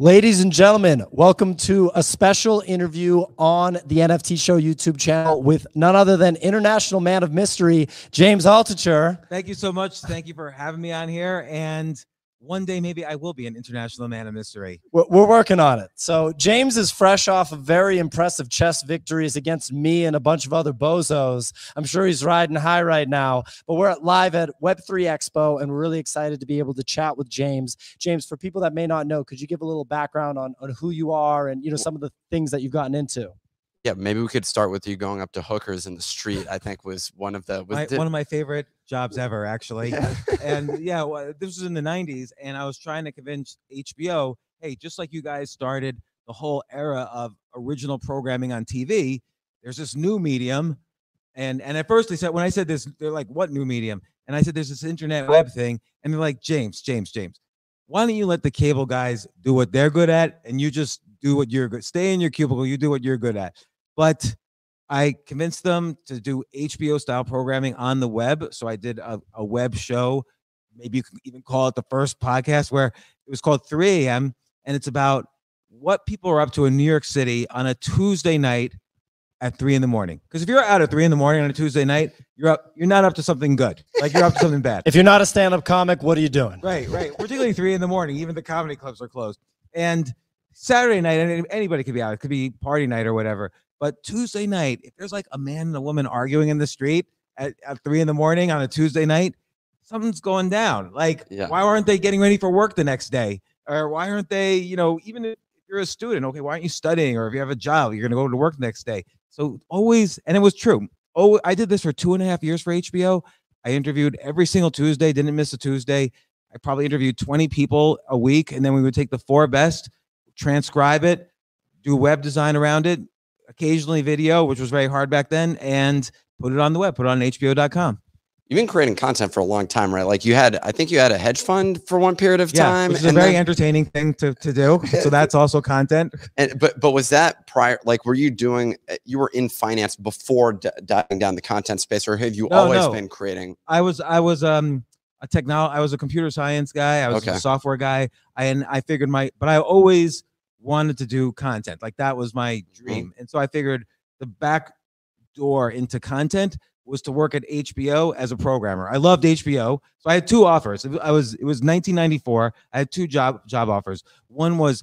Ladies and gentlemen, welcome to a special interview on the NFT Show YouTube channel with none other than international man of mystery, James Altucher. Thank you so much. Thank you for having me on here. And one day maybe I will be an international man of mystery. We're, working on it. So James is fresh off of very impressive chess victories against me and a bunch of other bozos. I'm sure he's riding high right now. But we're at live at Web3 Expo, and we're really excited to be able to chat with James. James, for people that may not know, could you give a little background on, on who you are and you know some of the things that you've gotten into? Yeah, maybe we could start with you going up to hookers in the street. I think was one of the was My, one of my favorite jobs ever, actually. and yeah, well, this was in the 90s. And I was trying to convince HBO hey, just like you guys started the whole era of original programming on TV, there's this new medium. And and at first they said when I said this, they're like, what new medium? And I said, there's this internet web thing. And they're like, James, James, James, why don't you let the cable guys do what they're good at and you just do what you're good. Stay in your cubicle, you do what you're good at. But I convinced them to do HBO style programming on the web. So I did a, a web show. Maybe you can even call it the first podcast where it was called 3 a.m. And it's about what people are up to in New York City on a Tuesday night at three in the morning. Because if you're out at three in the morning on a Tuesday night, you're up, you're not up to something good. Like you're up to something bad. If you're not a stand-up comic, what are you doing? Right, right. Particularly three in the morning. Even the comedy clubs are closed. And Saturday night, anybody could be out. It could be party night or whatever. But Tuesday night, if there's like a man and a woman arguing in the street at, at three in the morning on a Tuesday night, something's going down. Like, Yeah. why aren't they getting ready for work the next day? Or why aren't they, you know, even if you're a student, okay, why aren't you studying? Or if you have a job, you're going to go to work the next day. So always, and it was true. Oh, I did this for two and a half years for HBO. I interviewed every single Tuesday, didn't miss a Tuesday. I probably interviewed 20 people a week, and then we would take the four best, transcribe it, do web design around it, occasionally video, which was very hard back then, and put it on the web, put it on HBO.com. You've been creating content for a long time, right? Like you had, I think you had a hedge fund for one period of Yeah, time. which is a very then- entertaining thing to, to do. So that's also content. and, but but was that prior? Like, were you doing? uh, You were in finance before d- diving down the content space, or have you No, always no. been creating? I was I was um a technol I was a computer science guy. I was Okay. a software guy. I and I figured my but I always wanted to do content. Like that was my Mm-hmm. dream. And so I figured the back door into content was to work at HBO as a programmer. I loved HBO. So I had two offers. I was it was 1994. I had two job job offers. One was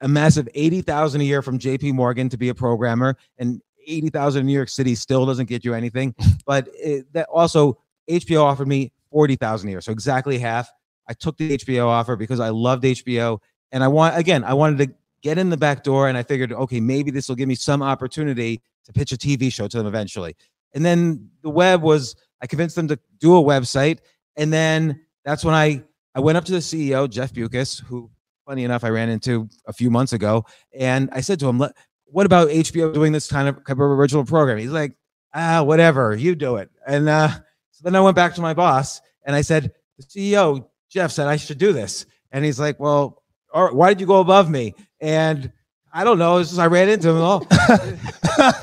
a massive 80,000 a year from JP Morgan to be a programmer and 80,000 in New York City still doesn't get you anything. But it, that also HBO offered me 40,000 a year. So exactly half. I took the HBO offer because I loved HBO and I want again, I wanted to get in the back door and I figured okay, maybe this will give me some opportunity to pitch a TV show to them eventually. And then the web was I convinced them to do a website and then that's when I I went up to the CEO Jeff Bewkes who funny enough I ran into a few months ago and I said to him, "What about HBO doing this kind of, kind of original program?" He's like, "Ah, whatever, you do it." And uh so then I went back to my boss and I said, the CEO, Jeff, said I should do this. And he's like, Well, all right, why did you go above me? And I don't know. It's just I ran into him all.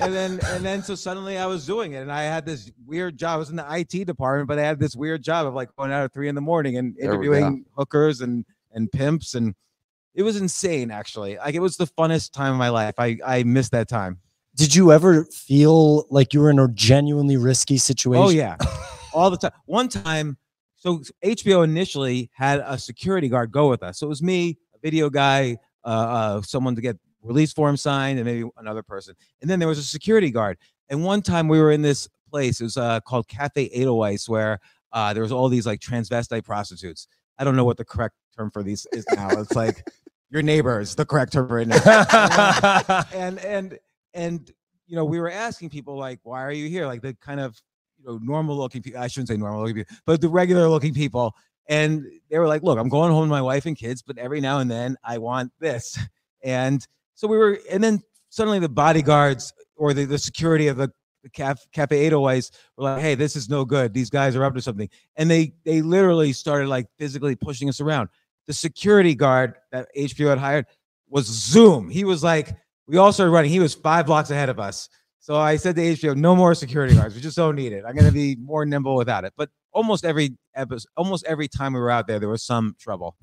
and then and then so suddenly I was doing it. And I had this weird job. I was in the IT department, but I had this weird job of like going out at three in the morning and There we go. interviewing hookers and and pimps. And it was insane, actually. Like it was the funnest time of my life. I I missed that time. Did you ever feel like you were in a genuinely risky situation? Oh yeah, all the time. One time, so HBO initially had a security guard go with us. So it was me, a video guy, uh, uh, someone to get release form signed, and maybe another person. And then there was a security guard. And one time we were in this place. It was uh, called Cafe Edelweiss, where uh, there was all these like transvestite prostitutes. I don't know what the correct term for these is now. It's like your neighbor is the correct term it now and and and you know we were asking people like why are you here like the kind of you know normal looking people i shouldn't say normal looking people but the regular looking people and they were like look i'm going home with my wife and kids but every now and then i want this and so we were and then suddenly the bodyguards or the, the security of the the Caf- Cafe Edelweiss oh were like, "Hey, this is no good. These guys are up to something," and they they literally started like physically pushing us around. The security guard that HBO had hired was Zoom. He was like, we all started running. He was five blocks ahead of us. So I said to HBO, no more security guards. We just don't need it. I'm going to be more nimble without it. But almost every episode, almost every time we were out there, there was some trouble.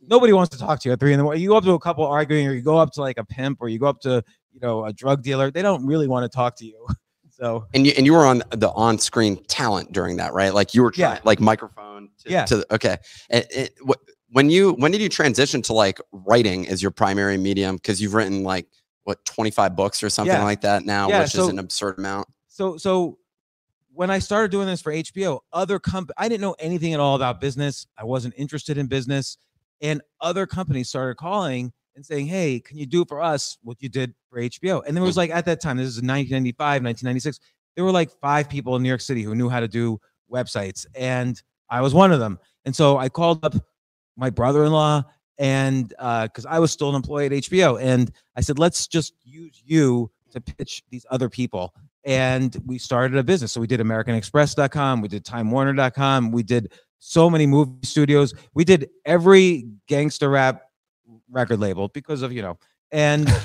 nobody wants to talk to you at three in the morning. You go up to a couple arguing, or you go up to like a pimp, or you go up to you know a drug dealer. They don't really want to talk to you. So And you and you were on the on-screen talent during that, right? Like you were trying, Yeah. like microphone. To, Yeah. To the, okay. And it, wh- when you when did you transition to like writing as your primary medium? Because you've written like what 25 books or something Yeah. like that now, Yeah, which so- is an absurd amount. so so when I started doing this for HBO, other comp I didn't know anything at all about business. I wasn't interested in business, and other companies started calling and saying, "Hey, can you do for us what you did for HBO?" And there was like at that time, this is 1995, 1996. There were like five people in New York City who knew how to do websites, and I was one of them. And so I called up my brother-in-law and uh, because I was still an employee at HBO, and I said, "Let's just use you to pitch these other people." And we started a business. So we did AmericanExpress.com, we did TimeWarner.com, we did so many movie studios, we did every gangster rap record label because of you know, and and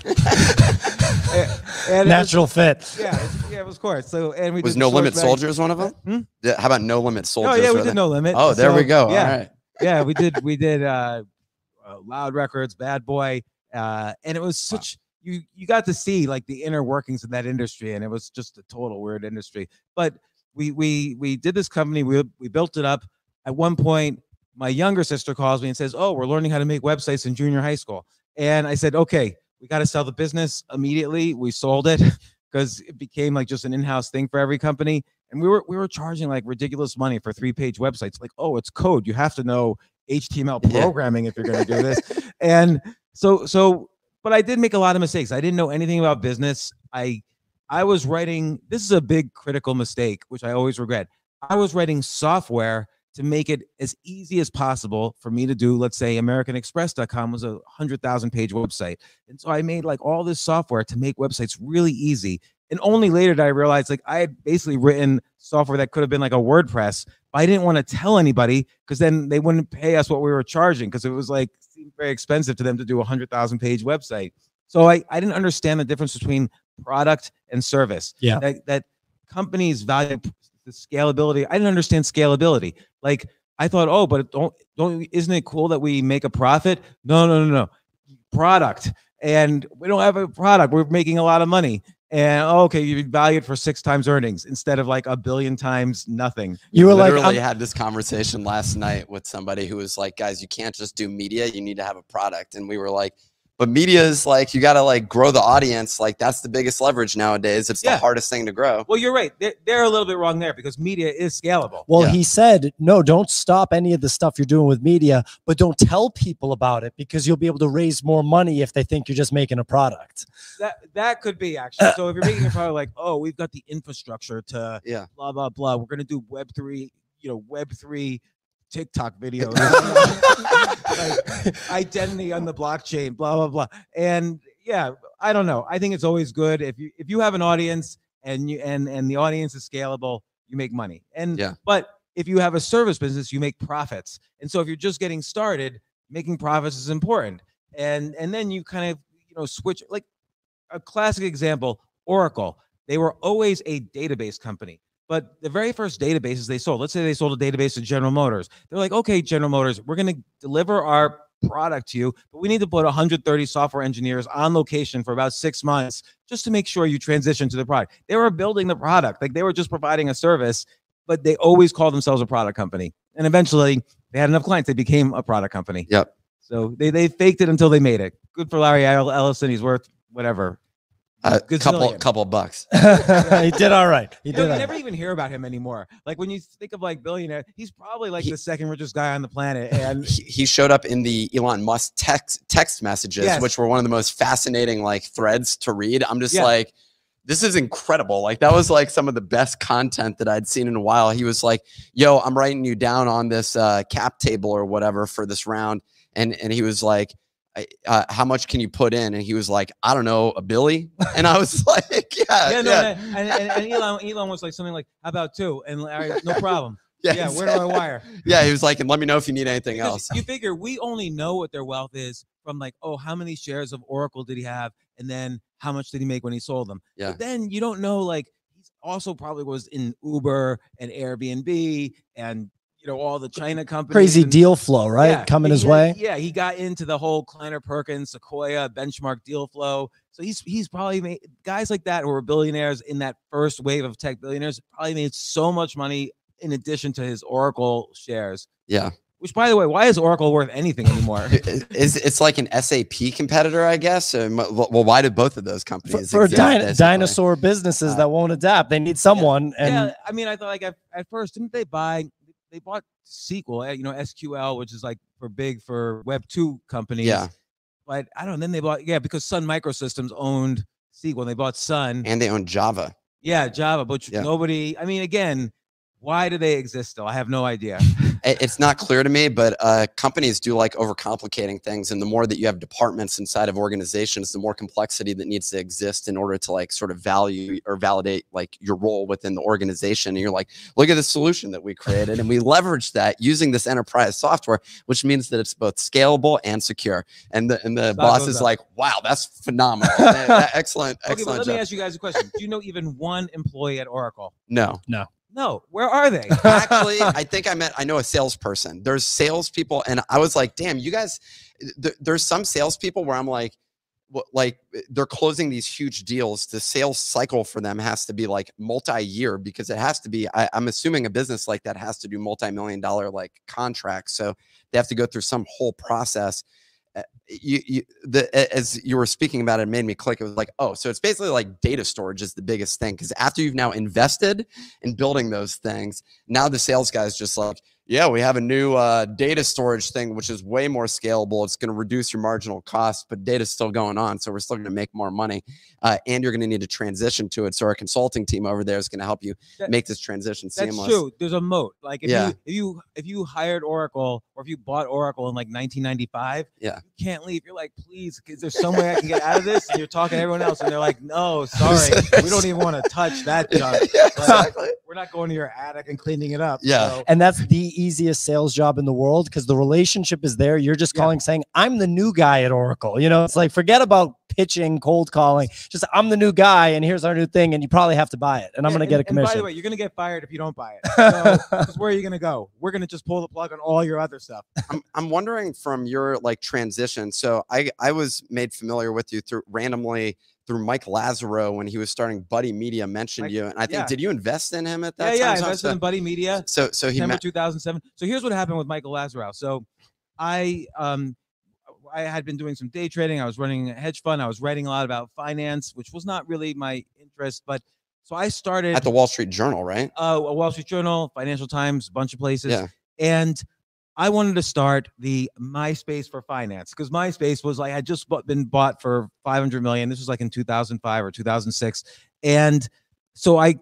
it was- Natural fit. yeah, it's- yeah, of course. So and we Was did No Limit bag- Soldiers one of them? Hmm? Yeah, How about No Limit Soldiers? Oh yeah, we did they? no limit. Oh, there we go. Yeah, All right. yeah, we did we did uh, uh loud records, bad boy, uh, and it was such you you got to see like the inner workings of that industry, and it was just a total weird industry. But we we we did this company, we we built it up. At one point, my younger sister calls me and says, "Oh, we're learning how to make websites in junior high school," and I said, "Okay, we got to sell the business immediately." We sold it because it became like just an in-house thing for every company and we were we were charging like ridiculous money for three page websites like oh it's code you have to know html Yeah. programming if you're going to do this and so so but i did make a lot of mistakes. I didn't know anything about business. I i was writing this is a big critical mistake which i always regret. I was writing software to make it as easy as possible for me to do let's say americanexpress.com was a 100000 page website. And so i made like all this software to make websites really easy. And only later did I realize like I had basically written software that could have been like a WordPress, but I didn't want to tell anybody because then they wouldn't pay us what we were charging because it was like seemed very expensive to them to do a hundred thousand page website. So I, I didn't understand the difference between product and service. Yeah. That that companies value the scalability. I didn't understand scalability. Like I thought, oh, but don't don't isn't it cool that we make a profit? No, no, no, no. Product. And we don't have a product. We're making a lot of money and oh, okay, you value it for six times earnings instead of like a billion times nothing. You were like, literally I'm- had this conversation last night with somebody who was like, guys, you can't just do media. You need to have a product. And we were like, but media is like, you got to like grow the audience. Like that's the biggest leverage nowadays. It's Yeah. the hardest thing to grow. Well, you're right. They're, they're a little bit wrong there because media is scalable. well, Yeah. he said, no, don't stop any of the stuff you're doing with media, but don't tell people about it because you'll be able to raise more money if they think you're just making a product. That that could be actually. So if you're making a product like, oh, we've got the infrastructure to Yeah. blah blah blah. We're gonna do Web three, you know, Web three TikTok videos, like identity on the blockchain, blah blah blah. And yeah, I don't know. I think it's always good if you if you have an audience and you and and the audience is scalable, you make money. And Yeah. but if you have a service business, you make profits. And so if you're just getting started, making profits is important. And and then you kind of you know switch like a classic example, Oracle. They were always a database company. But the very first databases they sold, let's say they sold a database to General Motors. They're like, okay, General Motors, we're going to deliver our product to you, but we need to put 130 software engineers on location for about six months just to make sure you transition to the product. They were building the product, like they were just providing a service, but they always called themselves a product company. And eventually they had enough clients, they became a product company. Yep. So they, they faked it until they made it. Good for Larry Ellison. He's worth whatever. A Good couple, couple bucks. he did all right. He You, did know, you all never right. even hear about him anymore. Like when you think of like billionaire, he's probably like the second richest guy on the planet. And He, he showed up in the Elon Musk text text messages, Yes. which were one of the most fascinating like threads to read. I'm just Yeah. like, this is incredible. Like that was like some of the best content that I'd seen in a while. He was like, "Yo, I'm writing you down on this uh, cap table or whatever for this round," and and he was like. Uh, how much can you put in? And he was like, I don't know, a Billy. And I was like, yeah, yeah, no, yeah, and, and, and Elon, Elon was like something like, "How about two? And Larry, no problem. yeah, Yeah, where do I wire? yeah. He was like, and let me know if you need anything Because else. You figure we only know what their wealth is from like, oh, how many shares of Oracle did he have, and then how much did he make when he sold them? Yeah. But then you don't know like he's also probably was in Uber and Airbnb and you know all the China companies. Crazy and- deal flow, right? Yeah, Coming his had- way. Yeah, he got into the whole Kleiner Perkins, Sequoia, benchmark deal flow. So he's he's probably made guys like that who were billionaires in that first wave of tech billionaires probably made so much money in addition to his Oracle shares. Yeah. Which, by the way, why is Oracle worth anything anymore? Is it's like an SAP competitor, I guess? Or, well, why did both of those companies for exist, din- dinosaur businesses Uh, that won't adapt, they need someone. And yeah, I mean, I thought like at, at first, didn't they buy? They bought SQL, eh, you know, SQL, which is like for big for Web two companies. Yeah, but I don't. know. Then they bought yeah because Sun Microsystems owned SQL. They bought Sun. and they own Java. Yeah, Java, but Yeah. nobody. I mean, again, why do they exist still? I have no idea. It- It's not clear to me, but uh, companies do like overcomplicating things, and the more that you have departments inside of organizations, the more complexity that needs to exist in order to like sort of value or validate like your role within the organization. And you're like, look at the solution that we created, and we leveraged that using this enterprise software, which means that it's both scalable and secure. And the and the Stock boss is up. like, wow, that's phenomenal, Eh, excellent, Okay, but excellent. let me ask you guys a question. Do you know even one employee at Oracle? No, No. No, where are they? actually i think i met, i know a salesperson. There's salespeople and i was like damn you guys th- there's some salespeople where i'm like like they're closing these huge deals. The sales cycle for them has to be like multi-year because it has to be I, i'm assuming a business like that has to do multi-million dollar like contracts. So they have to go through some whole process Uh, you, you the as you were speaking about it, it made me click. It was like oh so it's basically like data storage is the biggest thing. Because after you've now invested in building those things now the sales guy is just like yeah we have a new uh, data storage thing which is way more scalable it's going to reduce your marginal cost but data's still going on so we're still going to make more money uh, and you're going to need to transition to it so our consulting team over there is going to help you That- make this transition That's seamless true. There's a moat. Like if Yeah. you if you if you hired Oracle or if you bought Oracle in like 1995, Yeah. you can't leave. You're like, please, is there some way I can get out of this? And you're talking to everyone else, and they're like, no, sorry, we don't even want to touch that junk. yeah, exactly We're not going to your attic and cleaning it up. Yeah. So- and that's the easiest sales job in the world because the relationship is there. You're just Yeah. calling saying, I'm the new guy at Oracle. You know, it's like forget about pitching, cold calling. Just I'm the new guy, and here's our new thing, and you probably have to buy it. And I'm Yeah, gonna get a And by the commission. way, you're gonna get fired if you don't buy it. So, 'cause where are you gonna go? We're gonna just pull the plug on all your other stuff. I'm, I'm wondering from your like transition. So I I was made familiar with you through randomly through Mike Lazerow when he was starting Buddy Media mentioned Mike- you, and I think yeah. did you invest in him at that Yeah, that yeah. I time? invested in Buddy Media. so so he September met, 2007. So here's what happened with Michael Lazerow. So I um I had been doing some day trading. I was running a hedge fund. I was writing a lot about finance, which was not really my interest. But so I started at the Wall Street Journal, right? uh, a Wall Street Journal, Financial Times, a bunch of places. Yeah. And I wanted to start the MySpace for finance because MySpace was like had just bought, been bought for 500 million. This was like in 2005 or 2006. And so I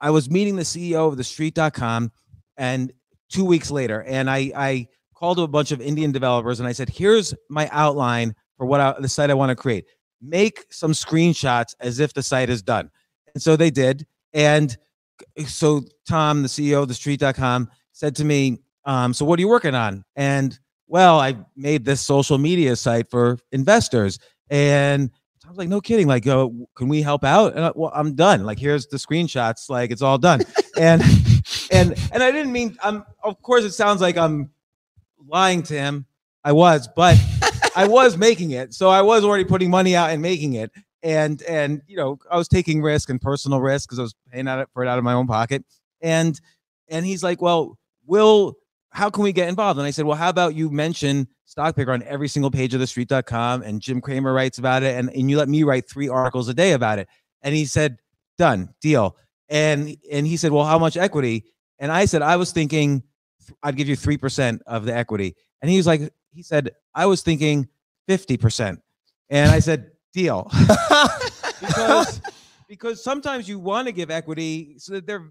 I was meeting the CEO of the street.com and 2 weeks later and I I called a bunch of Indian developers and I said, "Here's my outline for what I, the site I want to create. Make some screenshots as if the site is done." And so they did. And so Tom, the CEO of the street.com, said to me, um, so what are you working on? And well, I made this social media site for investors. And I was like, no kidding. Like, uh, can we help out? And I, well, I'm done. Like, here's the screenshots. Like, it's all done. and and and I didn't mean. I'm. Of course, it sounds like I'm lying to him. I was, but I was making it. So I was already putting money out and making it. And and you know, I was taking risk and personal risk because I was paying out for it out of my own pocket. And and he's like, well, will how can we get involved? And I said, well, how about you mention stock picker on every single page of the street.com and Jim Cramer writes about it and, and you let me write three articles a day about it. And he said, done, deal. And and he said, well, how much equity? And I said, I was thinking I'd give you 3% of the equity. And he was like, he said, I was thinking 50%. And I said, deal. because because sometimes you want to give equity so that they're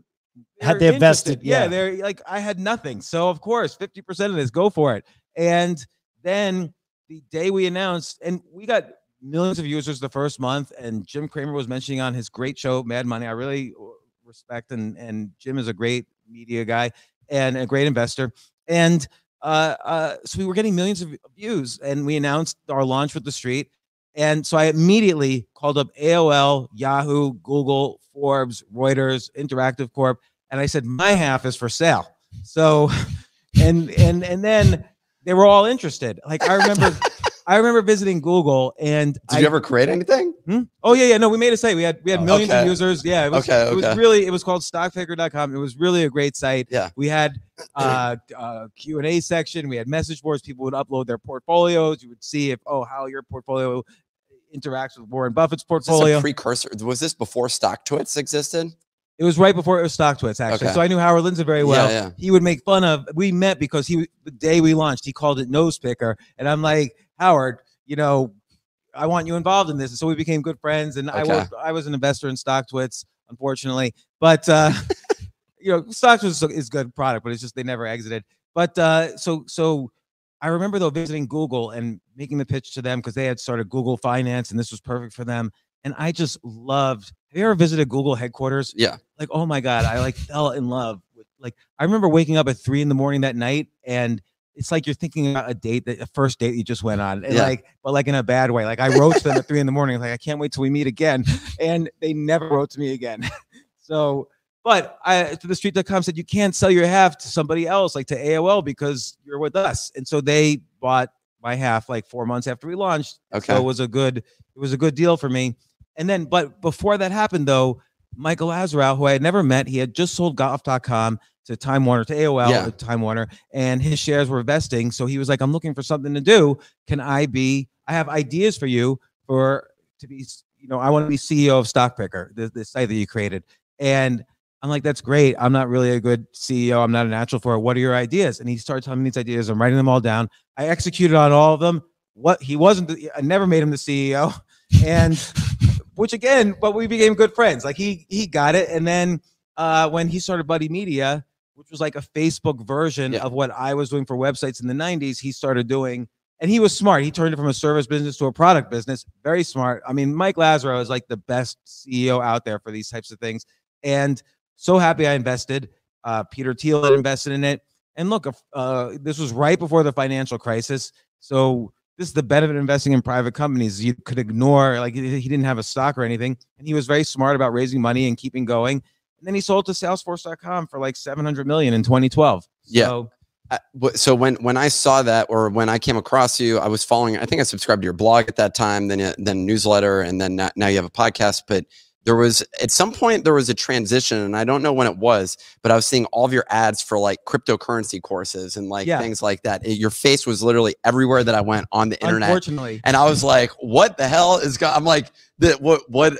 Had invested, interested. Yeah, yeah. they're like I had nothing. So of course, 50% of this, go for it. And then the day we announced, and we got millions of users the first month, and Jim Cramer was mentioning on his great show, Mad Money. I really uh, respect and and Jim is a great media guy and a great investor. And uh, uh, so we were getting millions of views, and we announced our launch with the street. And so I immediately called up AOL, Yahoo, Google, Forbes, Reuters, Interactive Corp, and I said, my half is for sale. So, and and and then they were all interested. Like I remember, I remember visiting Google and Did I, you ever create anything? Hmm? Oh yeah, yeah. No, we made a site. We had we had Oh, millions okay. of users. Yeah, it was, Okay, It was okay. really it was called stockpicker.com. It was really a great site. Yeah. We had uh, uh Q and A section. We had message boards. People would upload their portfolios. You would see if oh how your portfolio interacts with Warren Buffett's portfolio. a precursor? Was this before StockTwits existed? it was right before it was StockTwits actually. Okay. So I knew Howard Lindzon very well. Yeah, yeah. He would make fun of. We met because he the day we launched, he called it nose picker, and I'm like Howard, you know. I want you involved in this. And so we became good friends. And I was I was an investor in StockTwits, unfortunately. But uh, you know, StockTwits is- is good product, but it's just they never exited. But uh, so so I remember though visiting Google and making the pitch to them because they had started Google Finance and this was perfect for them. And I just loved. Have you ever visited Google headquarters? Yeah. Like, oh my God, I like fell in love with like I remember waking up at three in the morning that night and it's like you're thinking about a date that a first date you just went on. And Yeah. like, but like in a bad way. Like I wrote to them at three in the morning, like, I can't wait till we meet again. And they never wrote to me again. so but I to the street.com said you can't sell your half to somebody else, like to AOL, because you're with us. And so they bought my half like four months after we launched. Okay. So it was a good, it was a good deal for me. And then, but before that happened, though, Michael Lazerow, who I had never met, he had just sold golf.com to Time Warner, to AOL, Yeah. to Time Warner, and his shares were vesting. So he was like, I'm looking for something to do. Can I be, I have ideas for you for to be, you know, I want to be CEO of Stockpicker, the, the site that you created. And I'm like, that's great. I'm not really a good CEO. I'm not a natural for it. What are your ideas? And he started telling me these ideas. I'm writing them all down. I executed on all of them. What he wasn't, the, I never made him the CEO. And which again, but we became good friends. Like he he got it. And then uh when he started Buddy Media, which was like a Facebook version Yeah. of what I was doing for websites in the 90s, he started doing and he was smart. He turned it from a service business to a product business. Very smart. I mean, Mike Lazerow is like the best CEO out there for these types of things. And so happy I invested. Uh, Peter Thiel had invested in it. And look, uh, this was right before the financial crisis. So this is the benefit of investing in private companies. You could ignore, like he didn't have a stock or anything. And he was very smart about raising money and keeping going. And then he sold to Salesforce.com for like 700 million in 2012. Yeah. So, I- so when when I saw that or when I came across you, I was following. I think I subscribed to your blog at that time, then then newsletter, and then now, now you have a podcast. But there was at some point there was a transition, and I don't know when it was, but I was seeing all of your ads for like cryptocurrency courses and like Yeah. things like that. It- your face was literally everywhere that I went on the internet, unfortunately, and I was like, "What the hell is?" Go-? I'm like, "The what what."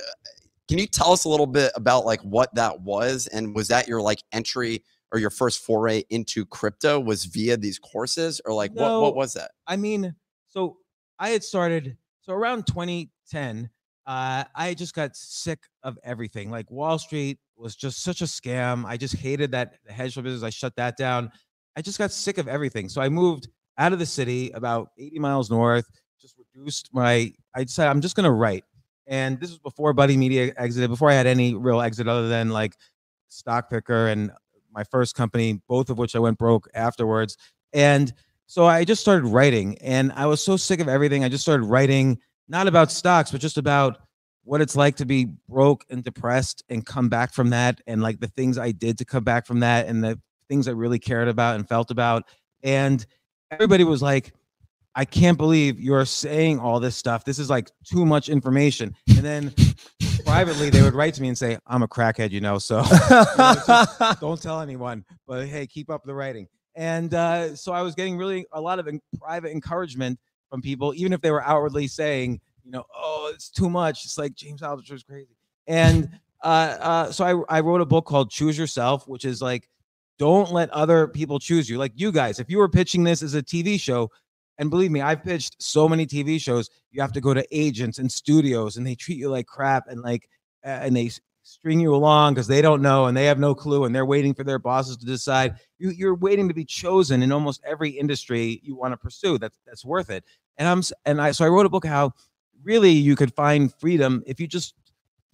Can you tell us a little bit about like what that was, and was that your like entry? or your first foray into crypto was via these courses or like what, what was that I mean, so I had started so around 2010. Uh, I just got sick of everything. Like Wall Street was just such a scam. I just hated that hedge fund business. I shut that down. I just got sick of everything. So I moved out of the city about 80 miles north. Just reduced my. I decided I'm just gonna write. And this was before Buddy Media exited. Before I had any real exit other than like Stock Picker and my first company, both of which I went broke afterwards. And so I just started writing, and I was so sick of everything. I just started writing not about stocks, but just about what it's like to be broke and depressed and come back from that, and like the things I did to come back from that, and the things I really cared about and felt about. And everybody was like, I can't believe you're saying all this stuff. This is like too much information. And then privately, they would write to me and say, I'm a crackhead, you know, so don't tell anyone, but hey, keep up the writing. And uh, so I was getting really a lot of en- private encouragement from people, even if they were outwardly saying, you know, oh, it's too much. It's like James Altucher is crazy. And uh, uh, so I, I wrote a book called Choose Yourself, which is like, don't let other people choose you. Like you guys, if you were pitching this as a TV show, and believe me, I've pitched so many TV shows. You have to go to agents and studios, and they treat you like crap, and like, and they string you along because they don't know and they have no clue, and they're waiting for their bosses to decide. You, you're waiting to be chosen in almost every industry you want to pursue. That's that's worth it. And I'm and I so I wrote a book how really you could find freedom if you just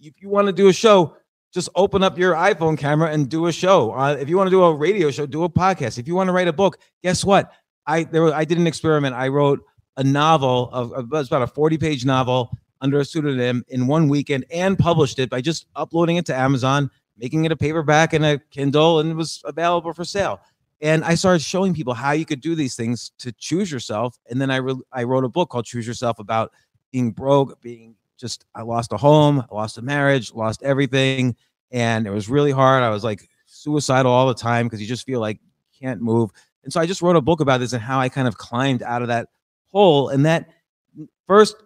if you want to do a show just open up your iphone camera and do a show uh, if you want to do a radio show do a podcast if you want to write a book guess what i there was, i did an experiment i wrote a novel of, of about a 40 page novel under a pseudonym in one weekend and published it by just uploading it to amazon making it a paperback and a kindle and it was available for sale And I started showing people how you could do these things to choose yourself. And then I re- I wrote a book called Choose Yourself about being broke, being just I lost a home, I lost a marriage, lost everything, and it was really hard. I was like suicidal all the time because you just feel like you can't move. And so I just wrote a book about this and how I kind of climbed out of that hole. And that first,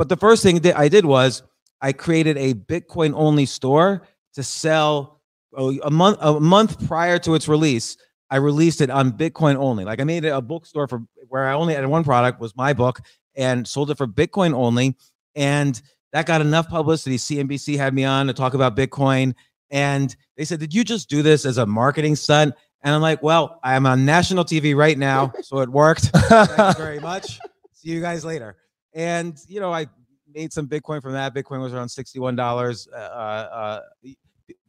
but the first thing that I did was I created a Bitcoin only store to sell oh, a month a month prior to its release. I released it on Bitcoin only. Like I made a bookstore for where I only had one product was my book and sold it for Bitcoin only. And that got enough publicity. CNBC had me on to talk about Bitcoin. And they said, Did you just do this as a marketing stunt? And I'm like, Well, I'm on national TV right now. So it worked. Thank you very much. See you guys later. And, you know, I made some Bitcoin from that. Bitcoin was around $61. Uh, uh,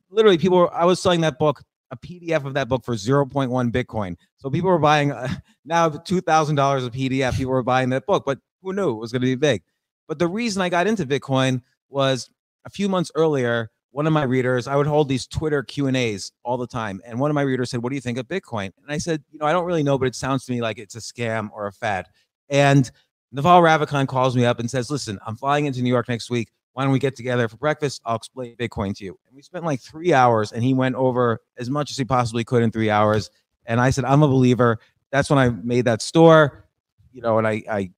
literally, people were, I was selling that book a PDF of that book for 0.1 Bitcoin. So people were buying uh, now $2,000 a PDF. People were buying that book, but who knew it was going to be big? But the reason I got into Bitcoin was a few months earlier, one of my readers, I would hold these Twitter Q and A's all the time. And one of my readers said, what do you think of Bitcoin? And I said, you know, I don't really know, but it sounds to me like it's a scam or a fad. And Naval Ravikant calls me up and says, listen, I'm flying into New York next week why don't we get together for breakfast? I'll explain Bitcoin to you. And we spent like three hours, and he went over as much as he possibly could in three hours. And I said, I'm a believer. That's when I made that store, you know, and I, I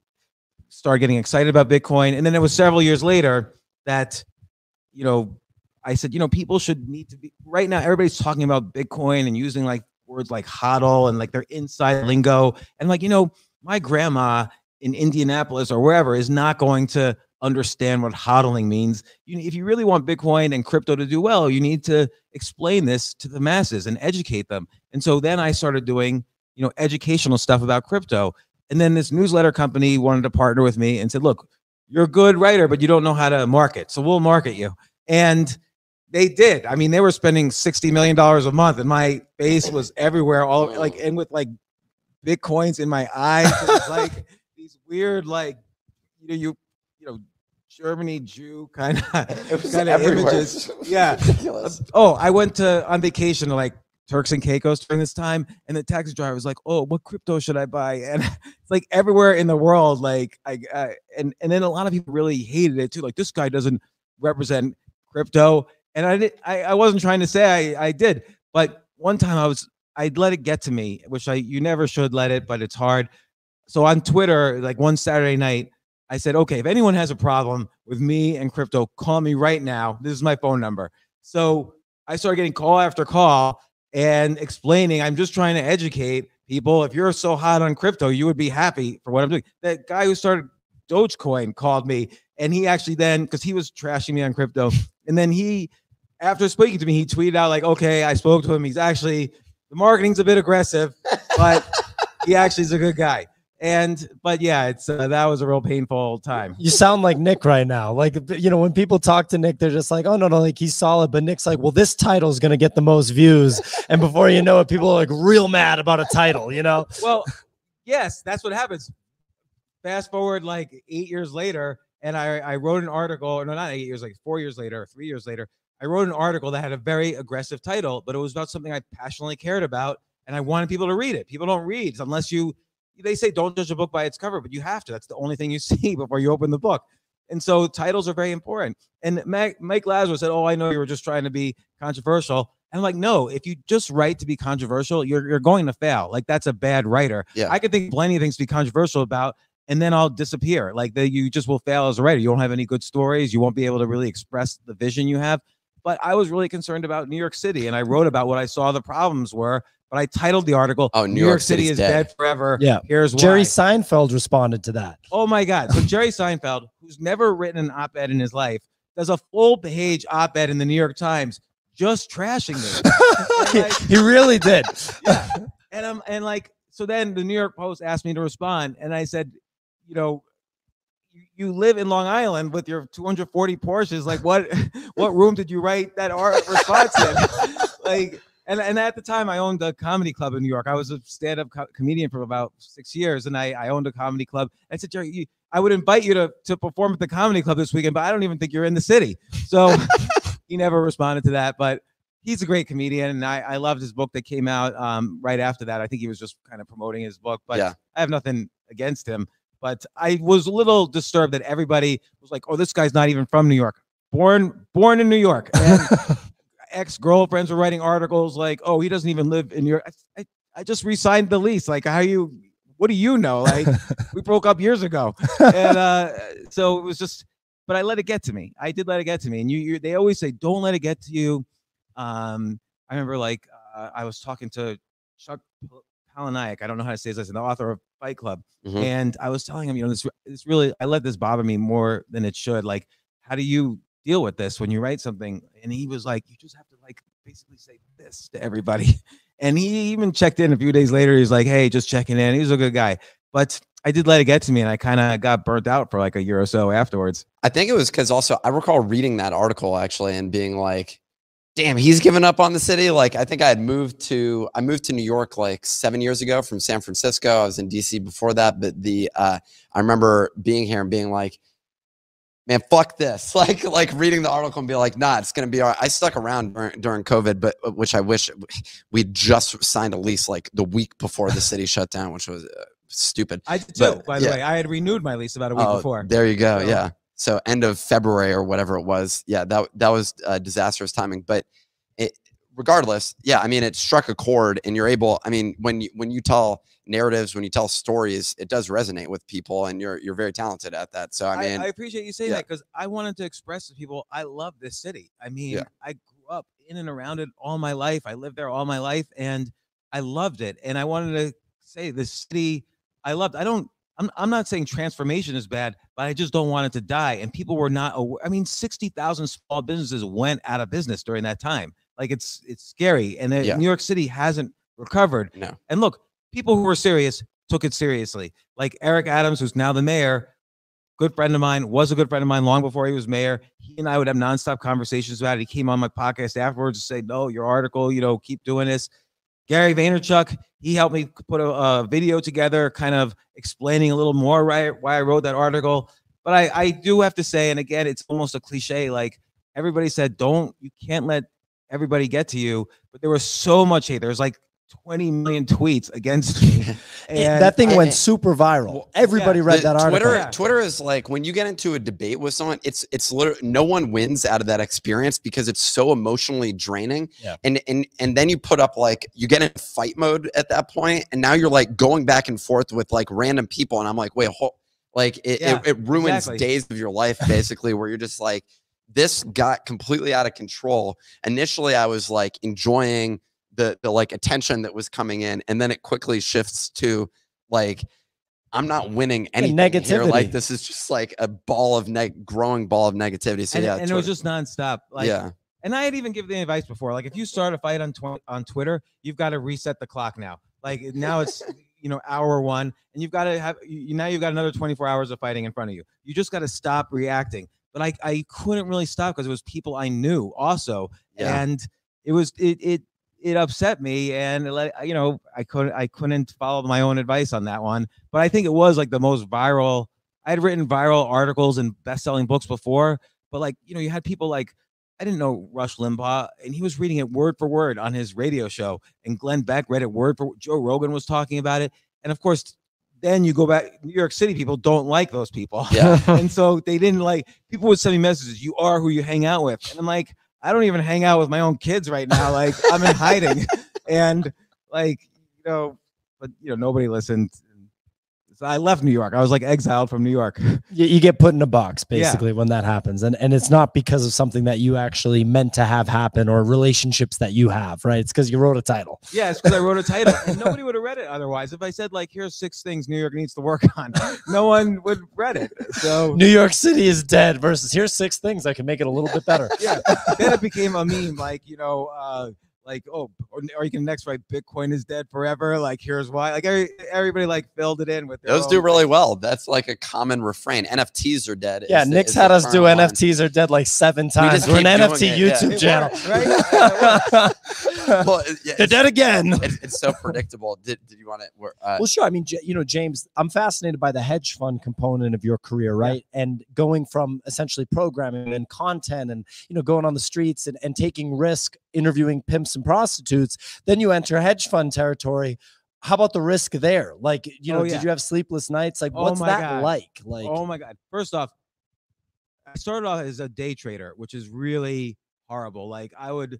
started getting excited about Bitcoin. And then it was several years later that, you know, I said, you know, people should need to be right now. Everybody's talking about Bitcoin and using like words like hodl and like their inside lingo. And like, you know, my grandma in Indianapolis or wherever is not going to understand what hodling means. You, if you really want Bitcoin and crypto to do well, you need to explain this to the masses and educate them. And so then I started doing, you know, educational stuff about crypto. And then this newsletter company wanted to partner with me and said, "Look, you're a good writer, but you don't know how to market. So we'll market you." And they did. I mean, they were spending sixty million dollars a month, and my face was everywhere, all like, and with like bitcoins in my eyes, like weird, like you know, you you know, Germany Jew kind of kind of images. Yeah. Uh, oh, I went to on vacation to like Turks and Caicos during this time, and the taxi driver was like, "Oh, what crypto should I buy?" And it's like everywhere in the world, like I, I and and then a lot of people really hated it too. Like this guy doesn't represent crypto, and I did. I, I wasn't trying to say I I did, but one time I was I let it get to me, which I you never should let it, but it's hard. So on Twitter, like one Saturday night, I said, okay, if anyone has a problem with me and crypto, call me right now. This is my phone number. So I started getting call after call and explaining, I'm just trying to educate people. If you're so hot on crypto, you would be happy for what I'm doing. That guy who started Dogecoin called me and he actually then, because he was trashing me on crypto, and then he, after speaking to me, he tweeted out, like, okay, I spoke to him. He's actually, the marketing's a bit aggressive, but he actually is a good guy. And but yeah, it's uh, that was a real painful time. You sound like Nick right now. Like you know, when people talk to Nick, they're just like, "Oh no, no, like he's solid." But Nick's like, "Well, this title is gonna get the most views," and before you know it, people are like real mad about a title. You know? Well, yes, that's what happens. Fast forward like eight years later, and I I wrote an article. No, not eight years, like four years later, three years later. I wrote an article that had a very aggressive title, but it was about something I passionately cared about, and I wanted people to read it. People don't read unless you they say don't judge a book by its cover, but you have to. That's the only thing you see before you open the book. And so titles are very important. And Mike, Mike Lazerow said, "Oh, I know you were just trying to be controversial." And I'm like, no, if you just write to be controversial, you're you're going to fail. Like that's a bad writer. Yeah. I could think plenty of things to be controversial about, and then I'll disappear. Like that, you just will fail as a writer. You won't have any good stories. You won't be able to really express the vision you have. But I was really concerned about New York City, and I wrote about what I saw the problems were but I titled the article "Oh, New, New York, York, City is dead. dead. forever." Yeah, here's Jerry why. Seinfeld responded to that. Oh my God! So Jerry Seinfeld, who's never written an op-ed in his life, does a full-page op-ed in the New York Times just trashing me. like, he really did. Yeah, and I'm and like so. Then the New York Post asked me to respond, and I said, you know, you live in Long Island with your 240 Porsches. Like, what what room did you write that art response in? like, and and at the time I owned a comedy club in New York. I was a stand-up co- comedian for about six years, and I, I owned a comedy club. I said, Jerry, you, I would invite you to to perform at the comedy club this weekend, but I don't even think you're in the city. So he never responded to that. But he's a great comedian, and I, I loved his book that came out um, right after that. I think he was just kind of promoting his book, but Yeah. I have nothing against him. But I was a little disturbed that everybody was like, "Oh, this guy's not even from New York. Born born in New York." And ex girlfriends were writing articles like, "Oh, he doesn't even live in your." I, I, I just re-signed the lease. Like, how you? What do you know? Like, we broke up years ago, and uh, so it was just. But I let it get to me. I did let it get to me, and you, you they always say, "Don't let it get to you." Um, I remember like uh, I was talking to Chuck Pal- Palahniuk. I don't know how to say this, the author of Fight Club, Mhm. and I was telling him, you know, this this really I let this bother me more than it should. Like, how do you deal with this when you write something? And he was like, you just have to like basically say this to everybody. And he even checked in a few days later. He's like, hey, just checking in. He was a good guy, but I did let it get to me, and I kind of got burnt out for like a year or so afterwards. I think it was because also I recall reading that article actually and being like, damn, he's given up on the city. Like I think I had moved to I moved to New York like seven years ago from San Francisco. I was in DC before that, but the uh I remember being here and being like, man, fuck this. Like like reading the article and be like, nah, it's gonna be all right. I stuck around during, during COVID, but uh, which I wish we'd just signed a lease like the week before the city shut down, which was uh, stupid. I did But, too, by the yeah. way. I had renewed my lease about a week Oh, before. There you go. So- Yeah. So end of February or whatever it was. Yeah, that that was uh, disastrous timing. But it, regardless, yeah, I mean, it struck a chord, and you're able. I mean, when you when you tell narratives, when you tell stories, it does resonate with people, and you're you're very talented at that. So I mean, I, appreciate you saying yeah. that because I wanted to express to people I love this city. I mean, Yeah. I grew up in and around it all my life. I lived there all my life, and I loved it. And I wanted to say this city I loved. I don't. I'm, I'm not saying transformation is bad, but I just don't want it to die. And people were not aware. I mean, 60,000 small businesses went out of business during that time. Like it's it's scary. And Yeah. New York City hasn't recovered. no, And look, people who were serious took it seriously. Like Eric Adams, who's now the mayor, good friend of mine, was a good friend of mine long before he was mayor. He and I would have nonstop conversations about it. He came on my podcast afterwards to say, No, your article, you know, keep doing this. Gary Vaynerchuk, he helped me put a, a video together, kind of explaining a little more right why I wrote that article. But I, I do have to say, and again, it's almost a cliche. Like everybody said, don't you can't let everybody get to you. But there was so much hate. There was like 20 million tweets against me. And that thing I- went super viral. Well, Everybody yeah. read that article. Twitter, Yeah. Twitter is like when you get into a debate with someone, it's it's literally no one wins out of that experience because it's so emotionally draining. Yeah. And and and then you put up like you get in fight mode at that point, and now you're like going back and forth with like random people, and I'm like, wait, hold, like it, Yeah, it, it ruins exactly. days of your life basically, where you're just like, this got completely out of control. Initially, I was like enjoying the the like attention that was coming in, and then it quickly shifts to like I'm not winning anything here. Like this is just like a ball of neg growing ball of negativity. So and, yeah, and it was Twitter- just nonstop. Like, yeah, and I had even given the advice before. Like, if you start a fight on tw- on Twitter, you've got to reset the clock now. Like now it's you know hour one, and you've got to have you, you- now you've got another 24 hours of fighting in front of you. You just got to stop reacting. But I I couldn't really stop because it was people I knew also, yeah. and it was it it it upset me and it let you know I couldn't I couldn't follow my own advice on that one. But I think it was like the most viral. I had written viral articles and best-selling books before, but like you know you had people like I didn't know Rush Limbaugh, and he was reading it word for word on his radio show, and Glenn Beck read it word for Joe Rogan was talking about it, and of course, then you go back. New York City people don't like those people, Yeah. and so they didn't like. People would send me messages. You are who you hang out with, and I'm like, I don't even hang out with my own kids right now. Like I'm in hiding, and like you know, but you know nobody listened. So I left New York. I was like exiled from New York. you, you get put in a box Yeah. basically when that happens and and it's not because of something that you actually meant to have happen or relationships that you have right it's because you wrote a title Yeah, it's because I wrote a title, and nobody would have read it otherwise. If I said like, "Here's six things New York needs to work on," no one would read it. So new york city is dead versus here's six things I can make it a little bit better yeah, then it became a meme, like you know, uh, like oh, or, or you can next write Bitcoin is dead forever. Like here's why. Like every, everybody like filled it in with their Those own do really thing. well. That's like a common refrain. NFTs are dead. yeah is nick's is the had us do current line. nfts are dead like seven times just we're an nft it, youtube It channel works, right? Well, yeah, they're dead again it- it's so predictable. Did, did you want to? Uh, Well, sure. I mean, J- you know, James, I'm fascinated by the hedge fund component of your career, right? And going from essentially programming and content and, you know, going on the streets and, and taking risk interviewing pimps and prostitutes. Then you enter hedge fund territory. How about the risk there? Like, you oh, know, Oh, yeah. did you have sleepless nights? Like, Oh what's that God. like? Like, oh my god! First off, I started off as a day trader, which is really horrible. Like I would,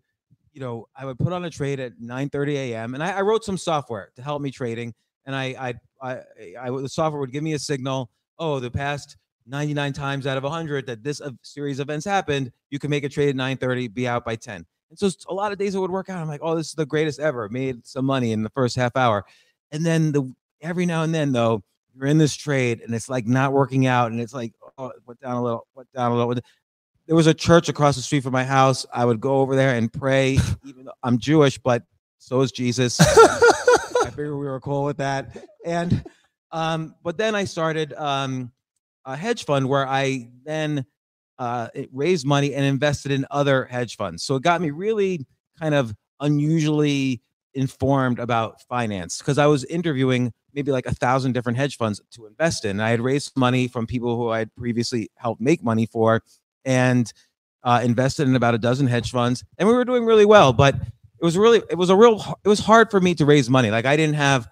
you know, I would put on a trade at 9:30 a.m. and I, I wrote some software to help me trading, and I, I, I, I, the software would give me a signal. Oh, the past 99 times out of 100 that this series of events happened, you can make a trade at 9:30, be out by 10. And so a lot of days it would work out. I'm like, oh, this is the greatest ever. Made some money in the first half hour, and then the every now and then though you're in this trade and it's like not working out and it's like oh it went down a little went down a little there was a church across the street from my house i would go over there and pray even though i'm jewish but so is jesus i figured we were cool with that and um but then i started um a hedge fund where i then uh it raised money and invested in other hedge funds so it got me really kind of unusually informed about finance because I was interviewing maybe like a thousand different hedge funds to invest in. I had raised money from people who I had previously helped make money for and uh, invested in about a dozen hedge funds, and we were doing really well. But it was really, it was a real, it was hard for me to raise money. Like I didn't have,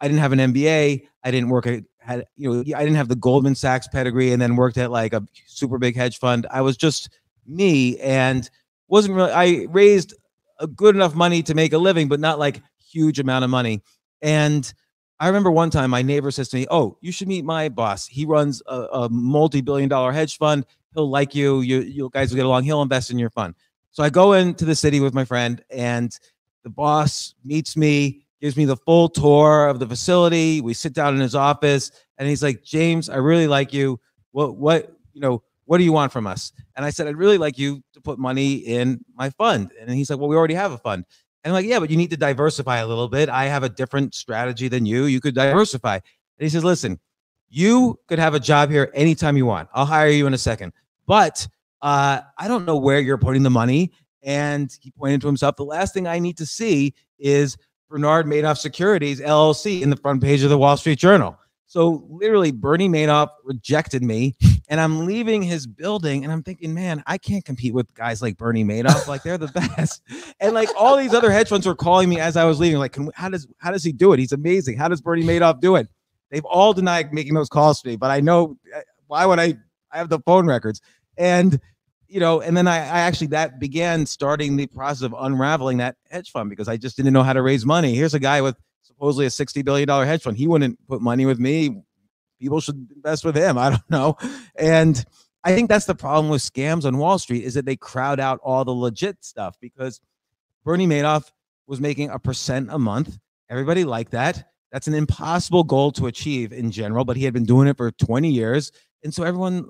I didn't have an MBA. I didn't work at, had you know, I didn't have the Goldman Sachs pedigree, and then worked at like a super big hedge fund. I was just me, and wasn't really. I raised a good enough money to make a living, but not like huge amount of money. And I remember one time my neighbor says to me, "Oh, you should meet my boss. He runs a, a multi-billion-dollar hedge fund. He'll like you. You you guys will get along. He'll invest in your fund." So I go into the city with my friend, and the boss meets me, gives me the full tour of the facility. We sit down in his office, and he's like, "James, I really like you. What what you know?" What do you want from us? And I said, I'd really like you to put money in my fund. And he's like, Well, we already have a fund. And I'm like, yeah, but you need to diversify a little bit. I have a different strategy than you. You could diversify. And he says, listen, you could have a job here anytime you want. I'll hire you in a second. But uh, I don't know where you're putting the money. And he pointed to himself. The last thing I need to see is Bernard Madoff Securities LLC in the front page of the Wall Street Journal. So literally, Bernie Madoff rejected me, and I'm leaving his building, and I'm thinking, man, I can't compete with guys like Bernie Madoff. Like they're the best, and like all these other hedge funds were calling me as I was leaving. Like, can we, how does how does he do it? He's amazing. How does Bernie Madoff do it? They've all denied making those calls to me, but I know uh, why would I? I have the phone records, and you know, and then I, I actually that began starting the process of unraveling that hedge fund because I just didn't know how to raise money. Here's a guy with supposedly a $60 billion hedge fund. He wouldn't put money with me. People should invest with him. I don't know. And I think that's the problem with scams on Wall Street is that they crowd out all the legit stuff because Bernie Madoff was making a percent a month. Everybody liked that. That's an impossible goal to achieve in general, but he had been doing it for 20 years. And so everyone,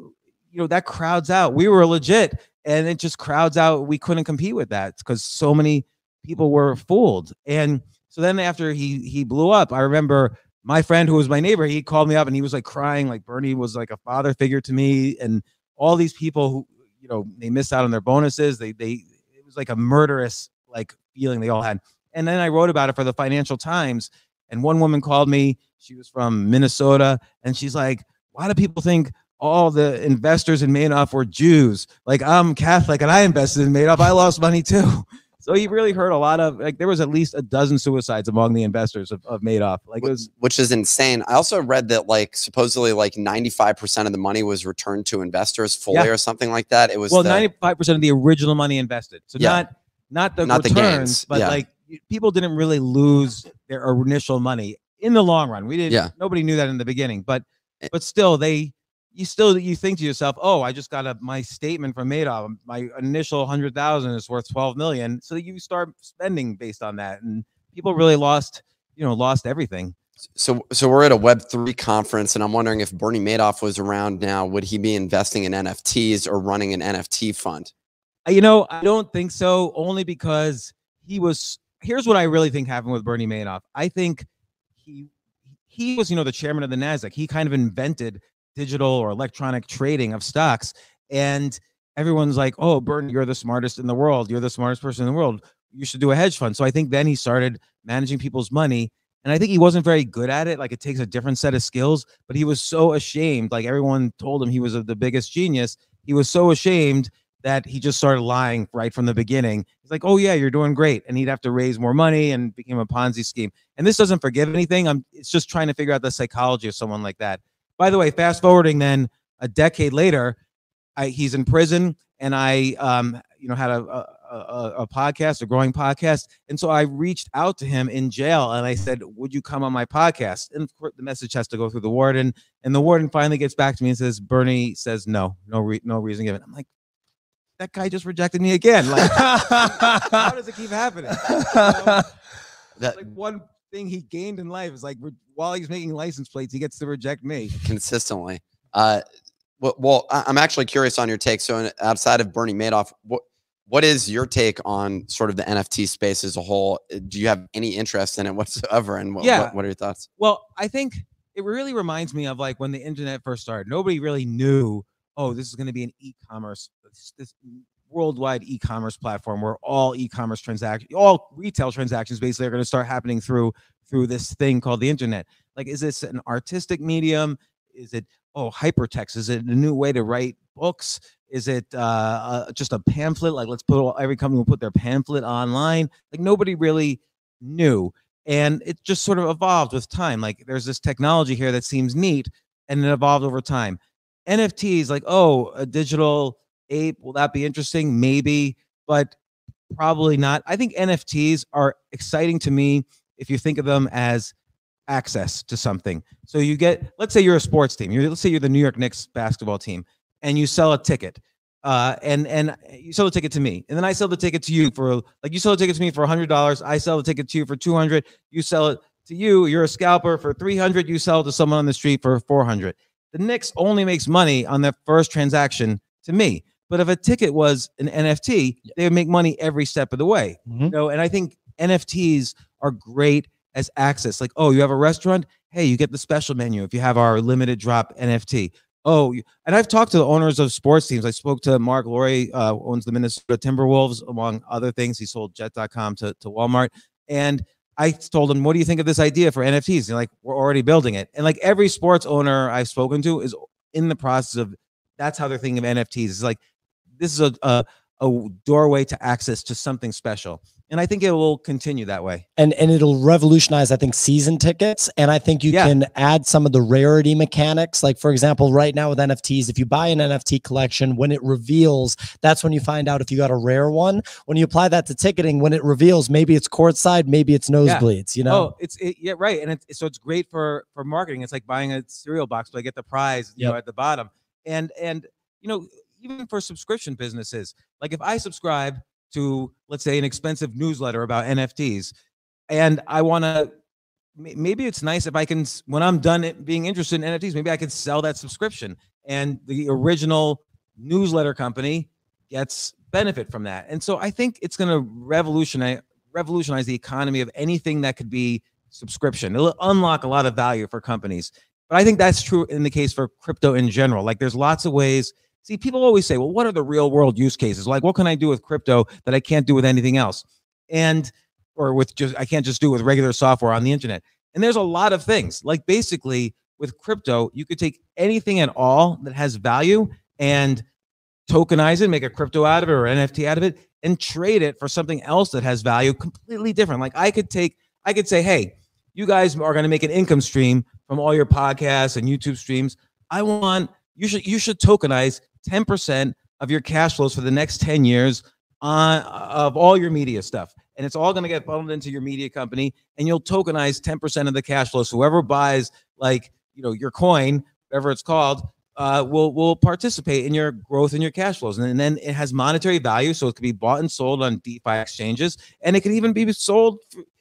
you know, that crowds out. We were legit and it just crowds out. We couldn't compete with that because so many people were fooled. And so then after he he blew up, I remember my friend who was my neighbor, he called me up and he was like crying, like Bernie was like a father figure to me, and all these people who you know they missed out on their bonuses. They they it was like a murderous like feeling they all had. And then I wrote about it for the Financial Times, and one woman called me. She was from Minnesota, and she's like, "Why do people think?" All the investors in Madoff were Jews. Like I'm Catholic and I invested in Madoff. I lost money too. So he really heard a lot of like there was at least a dozen suicides among the investors of, of Madoff. Like it was which is insane. I also read that like supposedly like 95% of the money was returned to investors fully Yeah. or something like that. It was well, the- ninety five percent of the original money invested. So Yeah. not not the Not the returns, gains, but yeah. like people didn't really lose their initial money in the long run. We didn't. Yeah. Nobody knew that in the beginning, but Eh. but still they. You still you think to yourself, oh, I just got a my statement from Madoff. My initial hundred thousand is worth twelve million. So you start spending based on that, and people really lost, you know, lost everything. so so we're at a web3 conference and I'm wondering if Bernie Madoff was around now, would he be investing in NFTs or running an NFT fund? Uh, You know, I don't think so, only because he was. Here's what I really think happened with Bernie Madoff. I think he he was, you know, the chairman of the Nasdaq. He kind of invented digital or electronic trading of stocks, and everyone's like, "Oh, Bernie, you're the smartest in the world. You're the smartest person in the world. You should do a hedge fund." So I think then he started managing people's money. And I think he wasn't very good at it. Like it takes a different set of skills, but he was so ashamed. Like everyone told him he was the biggest genius. He was so ashamed that he just started lying right from the beginning. He's like, "Oh yeah, you're doing great," and he'd have to raise more money and became a Ponzi scheme. And this doesn't forgive anything. I'm it's just trying to figure out the psychology of someone like that. By the way, fast forwarding then a decade later, I, he's in prison, and I um you know had a, a a, a podcast, a growing podcast, and so I reached out to him in jail and I said, "Would you come on my podcast?" And of course, the message has to go through the warden, and the warden finally gets back to me and says, "Bernie says no, no, re- no reason given." I'm like, that guy just rejected me again. Like, how does it keep happening? You know? That like one thing he gained in life is like re- while he's making license plates, he gets to reject me. consistently. Uh, well, well, I'm actually curious on your take. So, outside of Bernie Madoff, what what is your take on sort of the NFT space as a whole? Uh, Do you have any interest in it whatsoever? And what, Yeah. what, what are your thoughts? Well, I think it really reminds me of like when the internet first started. Nobody really knew, oh, this is going to be an e-commerce, this, this worldwide e-commerce platform where all e-commerce transactions, all retail transactions basically are going to start happening through through this thing called the internet. Like, is this an artistic medium? Is it oh hypertext? Is it a new way to write books? Is it uh, uh, just a pamphlet? Like, let's put all, every company will put their pamphlet online. Like, nobody really knew and it just sort of evolved with time like there's this technology here that seems neat and it evolved over time nfts like oh a digital ape will that be interesting maybe but probably not i think nfts are exciting to me if you think of them as access to something so you get let's say you're a sports team you're, let's say you're the new york knicks basketball team and you sell a ticket uh, and and you sell the ticket to me, and then I sell the ticket to you for like you sell the ticket to me for hundred dollars. I sell the ticket to you for two hundred. You sell it to you. You're a scalper for three hundred. You sell it to someone on the street for four hundred. The Knicks only makes money on that first transaction to me. But if a ticket was an NFT, they would make money every step of the way. Mhm. You know, and I think NFTs are great as access. Like, oh, you have a restaurant? Hey, you get the special menu if you have our limited drop NFT. Oh, and I've talked to the owners of sports teams. I spoke to Marc Lore, uh, who owns the Minnesota Timberwolves, among other things. He sold Jet.com to, to Walmart. And I told him, what do you think of this idea for NFTs? And like, we're already building it. And like every sports owner I've spoken to is in the process of that's how they're thinking of NFTs. It's like this is a, a a doorway to access to something special. And I think it will continue that way. and and it'll revolutionize i think season tickets and i think you Yeah. can add some of the rarity mechanics like for example right now with nfts if you buy an nft collection when it reveals that's when you find out if you got a rare one when you apply that to ticketing when it reveals maybe it's courtside maybe it's nosebleeds you know Oh, it's it, yeah, right. And it, so it's great for for marketing. It's like buying a cereal box, but I get the prize, you know, at the bottom. And and you know, even for subscription businesses, like if I subscribe to let's say an expensive newsletter about NFTs, and I want to. Maybe it's nice if I can, when I'm done being interested in NFTs, maybe I can sell that subscription, and the original newsletter company gets benefit from that. And so I think it's going to revolutionize revolutionize the economy of anything that could be subscription. It'll unlock a lot of value for companies. But I think that's true in the case for crypto in general. Like there's lots of ways. See, people always say, well, what are the real world use cases? Like, what can I do with crypto that I can't do with anything else? And or with just I can't just do with regular software on the internet. And there's a lot of things. Like basically with crypto, you could take anything at all that has value and tokenize it, make a crypto out of it or NFT out of it, and trade it for something else that has value completely different. Like I could take, I could say, hey, you guys are going to make an income stream from all your podcasts and YouTube streams. I want you should you should tokenize 10% of your cash flows for the next 10 years on of all your media stuff. And it's all going to get bundled into your media company and you'll tokenize 10% of the cash flows. Whoever buys like, you know, your coin, whatever it's called, uh, will will participate in your growth in your cash flows, and, then it has monetary value, so it could be bought and sold on DeFi exchanges, and it could even be sold.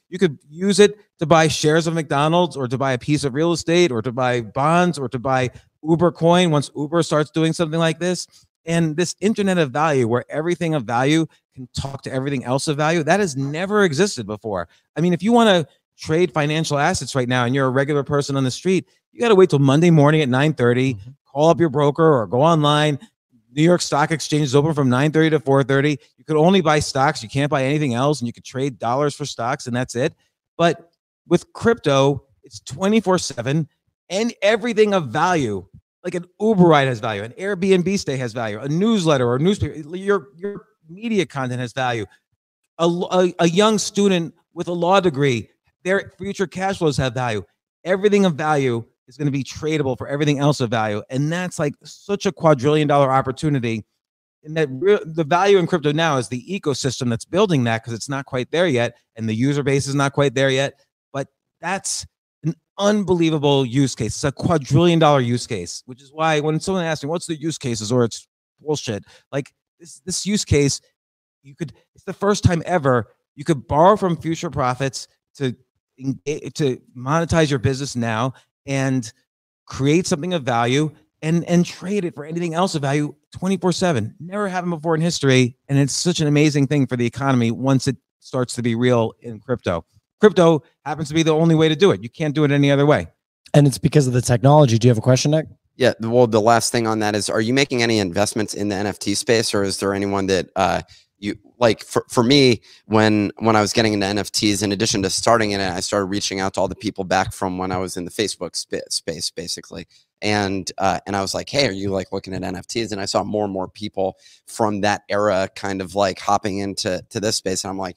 You could use it to buy shares of McDonald's, or to buy a piece of real estate, or to buy bonds, or to buy Uber coin once Uber starts doing something like this. And this internet of value, where everything of value can talk to everything else of value, that has never existed before. I mean, if you want to trade financial assets right now, and you're a regular person on the street, you got to wait till Monday morning at 9:30 Mhm. call up your broker or go online. New York Stock Exchange is open from 9:30 to 4:30. You could only buy stocks, you can't buy anything else and you could trade dollars for stocks and that's it. But with crypto, it's 24/7 and everything of value like an Uber ride has value, an Airbnb stay has value, a newsletter or newspaper, your your media content has value. A, a, a young student with a law degree, their future cash flows have value. Everything of value is going to be tradable for everything else of value, and that's like such a quadrillion dollar opportunity. And that re- the value in crypto now is the ecosystem that's building that because it's not quite there yet, and the user base is not quite there yet. But that's unbelievable use case. It's a quadrillion dollar use case, which is why when someone asks me what's the use cases? or it's bullshit, like this this use case, you could it's the first time ever you could borrow from future profits to eh, to monetize your business now and create something of value and and trade it for anything else of value 24 7 never happened before in history and it's such an amazing thing for the economy once it starts to be real in crypto crypto happens to be the only way to do it. You can't do it any other way. And it's because of the technology. Do you have a question, Nick? Yeah. Well, the last thing on that is, are you making any investments in the NFT space, or is there anyone that uh, you like? For, for me, when when I was getting into NFTs, in addition to starting in it, I started reaching out to all the people back from when I was in the Facebook sp- space, basically. And uh, and I was like, hey, are you like looking at NFTs? And I saw more and more people from that era kind of like hopping into to this space, and I'm like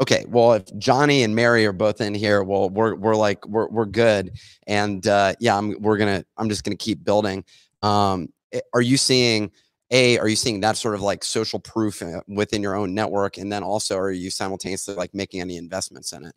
okay, well, if Johnny and Mary are both in here, well, we're we're like we're we're good, and uh, yeah, I'm we're gonna I'm just gonna keep building. Um, eh, are you seeing? A, are you seeing that sort of like social proof uh, within your own network, and then also are you simultaneously like making any investments in it?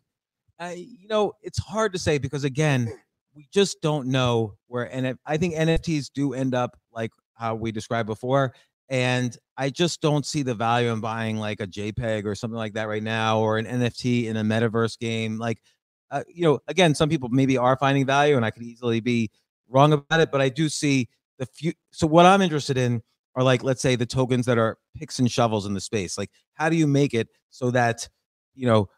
Uh, you know, it's hard to say because again, we just don't know where. And I think NFTs do end up like how we described before and I just don't see the value in buying like a JPEG or something like that right now, or an NFT in a metaverse game. Like, uh, you know, again, some people maybe are finding value, and I could easily be wrong about it, but I do see the few. So what I'm interested in are like, let's say, the tokens that are picks and shovels in the space. Like, how do you make it so that you know,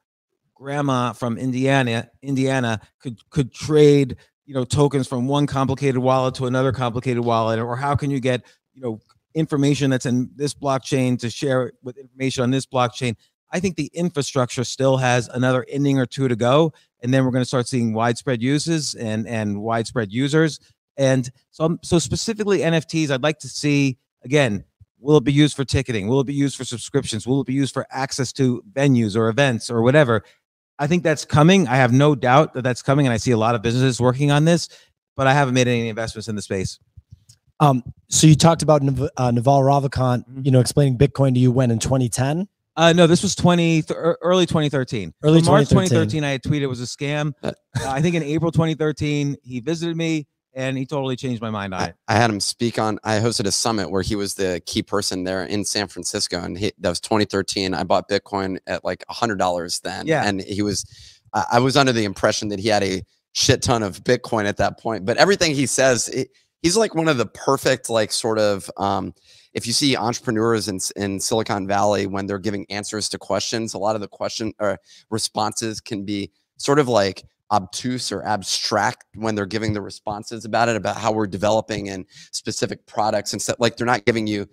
grandma from Indiana, Indiana could could trade you know tokens from one complicated wallet to another complicated wallet, or how can you get you know information that's in this blockchain to share with information on this blockchain. I think the infrastructure still has another inning or two to go, and then we're going to start seeing widespread uses and and widespread users. And so, so specifically NFTs, I'd like to see again. Will it be used for ticketing? Will it be used for subscriptions? Will it be used for access to venues or events or whatever? I think that's coming. I have no doubt that that's coming, and I see a lot of businesses working on this, but I haven't made any investments in the space. Um, so you talked about Nav- uh, Naval Ravikant, mm-hmm. you know, explaining Bitcoin to you when in 2010? Uh, no, this was 20 th- early 2013. Early March 2013. 2013, I had tweeted it was a scam. Uh, I think in April 2013, he visited me and he totally changed my mind on I, it. I had him speak on. I hosted a summit where he was the key person there in San Francisco, and he, that was 2013. I bought Bitcoin at like a hundred dollars then, yeah. and he was. I, I was under the impression that he had a shit ton of Bitcoin at that point, but everything he says. It, he's like one of the perfect like sort of um, if you see entrepreneurs in, in silicon valley when they're giving answers to questions a lot of the question or responses can be sort of like obtuse or abstract when they're giving the responses about it about how we're developing and specific products and stuff. Like they're not giving you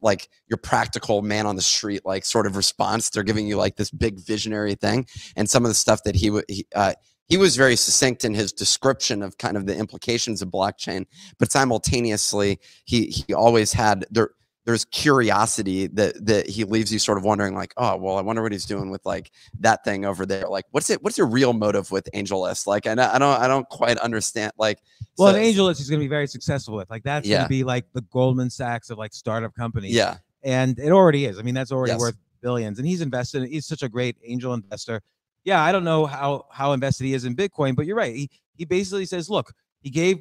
like your practical man on the street like sort of response. They're giving you like this big visionary thing. And some of the stuff that he would uh, he was very succinct in his description of kind of the implications of blockchain, but simultaneously he he always had there there's curiosity that that he leaves you sort of wondering like oh well i wonder what he's doing with like that thing over there like what's it what's your real motive with AngelList like i, I don't i don't quite understand like well so, an AngelList he's going to be very successful with like that's yeah. going to be like the goldman sachs of like startup companies yeah and it already is i mean that's already yes. worth billions and he's invested he's such a great angel investor yeah, I don't know how how invested he is in Bitcoin, but you're right. He he basically says, look, he gave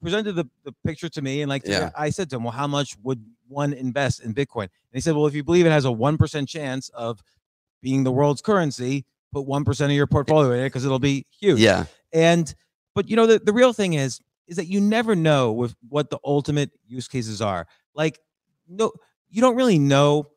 presented the, the picture to me and like yeah. I said to him, well, how much would one invest in Bitcoin? And he said, well, if you believe it has a one percent chance of being the world's currency, put one percent of your portfolio in it because it'll be huge. Yeah. And but you know the, the real thing is is that you never know with what the ultimate use cases are. Like no, you don't really know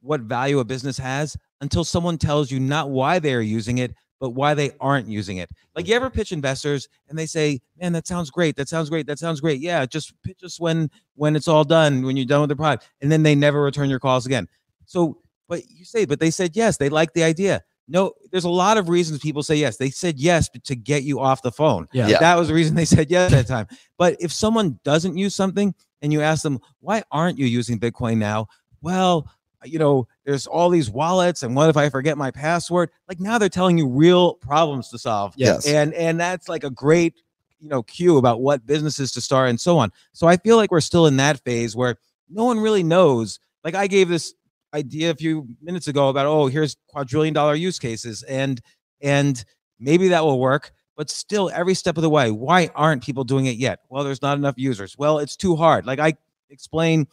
what value a business has until someone tells you not why they are using it, but why they aren't using it. Like you ever pitch investors and they say, "Man, that sounds great. That sounds great. That sounds great. Yeah, just pitch us when when it's all done, when you're done with the product." And then they never return your calls again. So, but you say, but they said yes, they like the idea. no, there's a lot of reasons people say yes. They said yes to get you off the phone. Yeah. Yeah. That was the reason they said yes at that time. But if someone doesn't use something and you ask them, why aren't you using Bitcoin now? Well, you know, there's all these wallets, and what if I forget my password? Like now they're telling you real problems to solve. Yes. And and that's like a great, you know, cue about what businesses to start and so on. So I feel like we're still in that phase where no one really knows. Like I gave this idea a few minutes ago about oh, here's quadrillion dollar use cases and and maybe that will work but still every step of the way why aren't people doing it yet well there's not enough users well it's too hard like i explain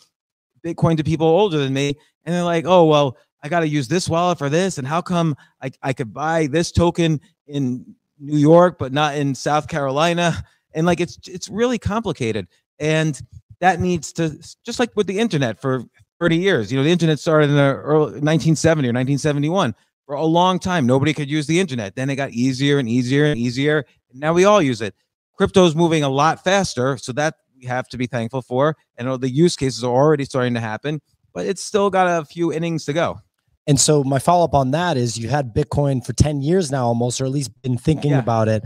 bitcoin to people older than me and they're like oh well i got to use this wallet for this and how come I, I could buy this token in new york but not in south carolina? And like it's it's really complicated and that needs to just like with the internet for 30 years you know the internet started in the early 1970 or 1971 for a long time nobody could use the internet. Then it got easier and easier and easier and now we all use it. Crypto's moving a lot faster so that we have to be thankful for and all the use cases are already starting to happen but it's still got a few innings to go And so my follow up on that is you had Bitcoin for 10 years now almost, or at least been thinking Yeah. about it.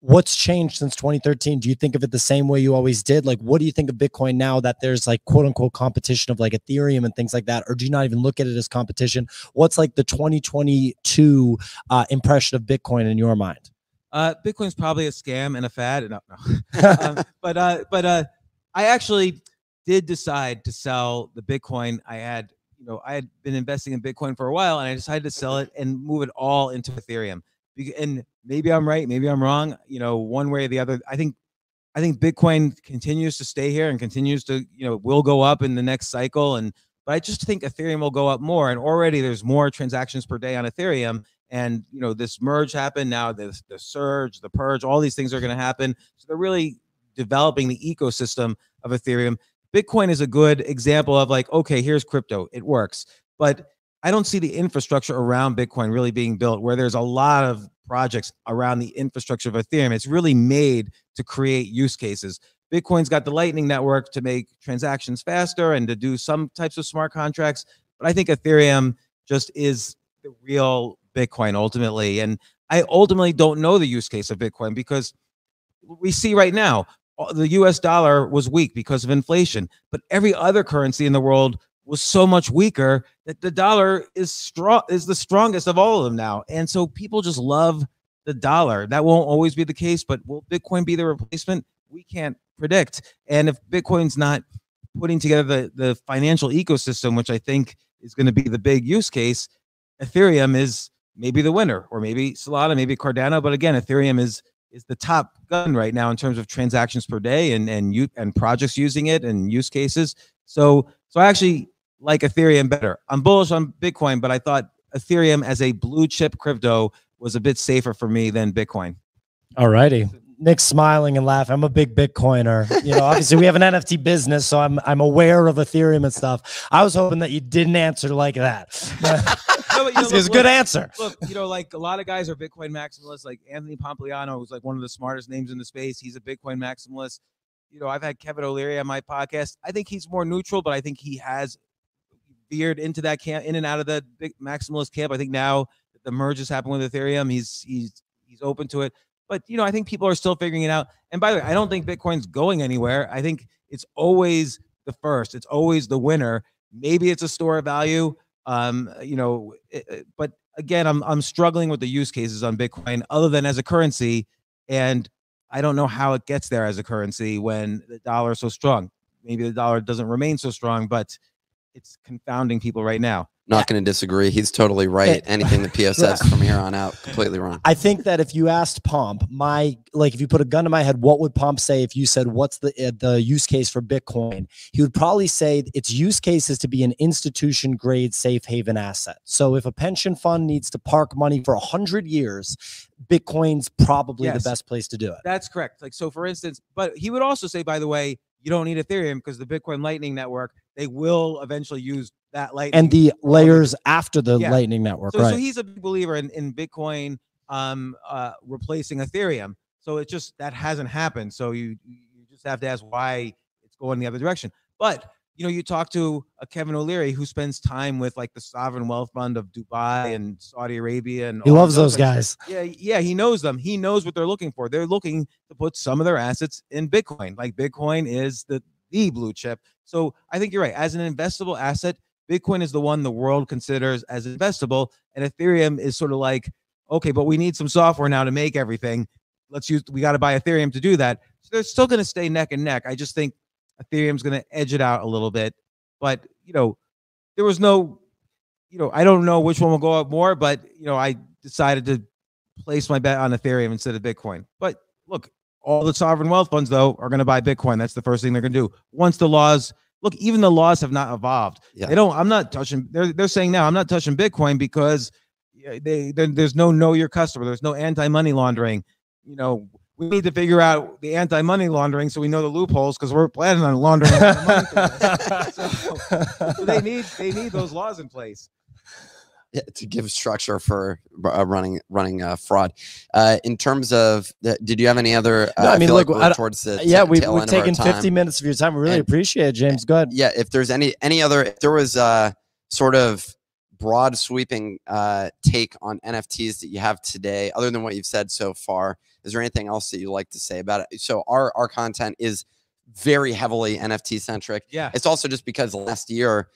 What's changed since 2013? Do you think of it the same way you always did? Like, what do you think of Bitcoin now that there's like quote unquote competition of like Ethereum and things like that? Or do you not even look at it as competition? What's like the 2022 uh, impression of Bitcoin in your mind? uh bitcoin's probably a scam and a fad no, no. um, but uh but uh i actually did decide to sell the bitcoin i had you know i had been investing in bitcoin for a while and i decided to sell it and move it all into ethereum. And maybe i'm right maybe i'm wrong you know one way or the other i think i think bitcoin continues to stay here and continues to you know will go up in the next cycle and but i just think ethereum will go up more and already there's more transactions per day on ethereum and you know this merge happened now the, the surge the purge all these things are going to happen. So they're really developing the ecosystem of ethereum bitcoin is a good example of like okay here's crypto it works but i don't see the infrastructure around bitcoin really being built where there's a lot of projects around the infrastructure of ethereum it's really made to create use cases bitcoin's got the lightning network to make transactions faster and to do some types of smart contracts but i think ethereum just is the real Bitcoin ultimately. And I ultimately don't know the use case of Bitcoin because we see right now Uh, the US dollar was weak because of inflation, but every other currency in the world was so much weaker that the dollar is strong is the strongest of all of them now. And so people just love the dollar. That won't always be the case, but will Bitcoin be the replacement? We can't predict. And if Bitcoin's not putting together the, the financial ecosystem, which I think is going to be the big use case, Ethereum is maybe the winner, or maybe Solana, maybe Cardano. But again, Ethereum is is the top gun right now in terms of transactions per day and and you and projects using it and use cases. So so I actually like Ethereum better. I'm bullish on Bitcoin, but I thought Ethereum as a blue chip crypto was a bit safer for me than Bitcoin. All righty. Nick's smiling and laughing. I'm a big Bitcoiner. You know, obviously we have an NFT business, so I'm I'm aware of Ethereum and stuff. I was hoping that you didn't answer like that. No, but, you know, was a good look- answer. look, you know, like a lot of guys are Bitcoin maximalists. Like Anthony Pompliano, who's like one of the smartest names in the space. He's a Bitcoin maximalist. You know, I've had Kevin O'Leary on my podcast. I think he's more neutral, but I think he has veered into that camp, in and out of the big maximalist camp. I think now that the merge has happened with Ethereum, he's he's he's open to it. But you know, I think people are still figuring it out. And by the way, I don't think Bitcoin's going anywhere. I think it's always the first. It's always the winner. Maybe it's a store of value. Um, you know, it- it- but again, I'm I'm struggling with the use cases on Bitcoin other than as a currency, and I don't know how it gets there as a currency when the dollar is so strong. Maybe the dollar doesn't remain so strong, but it's confounding people right now. Not going to disagree. He's totally right. Anything the PSS from here on out, completely wrong. I think that if you asked Pomp, my like if you put a gun to my head, what would Pomp say if you said what's the uh, the use case for Bitcoin? He would probably say its use case is to be an institution grade safe haven asset. So if a pension fund needs to park money for a hundred years, Bitcoin's probably Yes. the best place to do it. That's correct. Like so, for instance, but he would also say, by the way, you don't need Ethereum because the Bitcoin Lightning Network they will eventually use that Lightning And the layers after the Yeah. Lightning Network, So, right? so he's a big believer in, in Bitcoin um, uh, replacing Ethereum. So it just that hasn't happened. So you you just have to ask why it's going the other direction. But you know, you talk to a Kevin O'Leary who spends time with like the sovereign wealth fund of Dubai and Saudi Arabia, and He all loves those guys. Yeah, yeah, he knows them. He knows what they're looking for. They're looking to put some of their assets in Bitcoin. Like Bitcoin is the the blue chip. So I think you're right. As an investable asset, Bitcoin is the one the world considers as investable, and Ethereum is sort of like, okay, but we need some software now to make everything. Let's use. We got to buy Ethereum to do that. So they're still going to stay neck and neck. I just think Ethereum's going to edge it out a little bit. But you know, there was no, you know, I don't know which one will go up more, but you know, I decided to place my bet on Ethereum instead of Bitcoin. But look, all the sovereign wealth funds though are going to buy Bitcoin. That's the first thing they're going to do. Once the laws look, even the laws have not evolved. Yeah. They don't. I'm not touching. They're they're saying now I'm not touching Bitcoin because yeah, they, there's no know your customer. There's no anti money laundering. You know, we need to figure out the anti money laundering so we know the loopholes because we're planning on laundering. a lot of money so, so they need they need those laws in place. Yeah, to give structure for uh, running running uh, fraud. Uh, in terms of, the, did you have any other? Uh, No, I mean, feel look, like I towards the yeah, ta- we've, tail we've end of our taken 50 minutes of your time. We really And- appreciate it, James. Go ahead. yeah if there's any any other if there was a sort of broad sweeping uh take on nfts that you have today other than what you've said so far is there anything else that you'd like to say about it so our our content is very heavily nft centric Yeah. it's also just because last year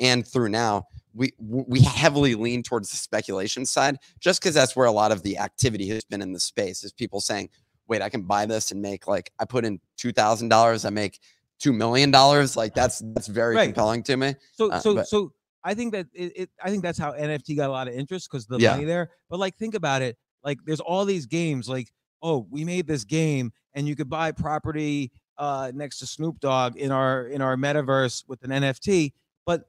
and through now we we heavily lean towards the speculation side just because that's where a lot of the activity has been in the space is people saying wait i can buy this and make like i put in $2000 i make $2 million like that's that's very Right. compelling to me So Uh, so but- so I think that it, it I think that's how NFT got a lot of interest because the Yeah. money there. But like think about it, like there's all these games like oh we made this game and you could buy property uh next to Snoop Dogg in our in our metaverse with an NFT. But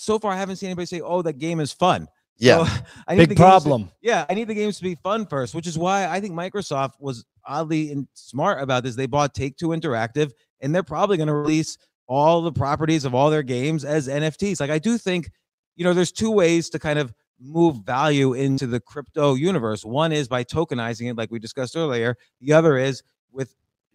so far I haven't seen anybody say oh that game is fun. yeah So, I need the Big to- problem. yeah, I need the games to be fun first, which is why I think Microsoft was oddly and smart about this. They bought Take Two Interactive, and they're probably going to release all the properties of all their games as NFTs. Like I do think, you know, there's two ways to kind of move value into the crypto universe. One is by tokenizing it, like we discussed earlier. The other is with,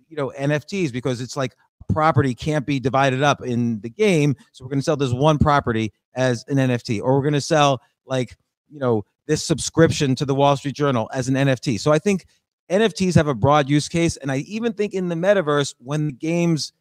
you know, NFTs because it's like property can't be divided up in the game. So we're going to sell this one property as an NFT, or we're going to sell like, you know, this subscription to the Wall Street Journal as an NFT. So I think NFTs have a broad use case. And I even think in the metaverse, when the games,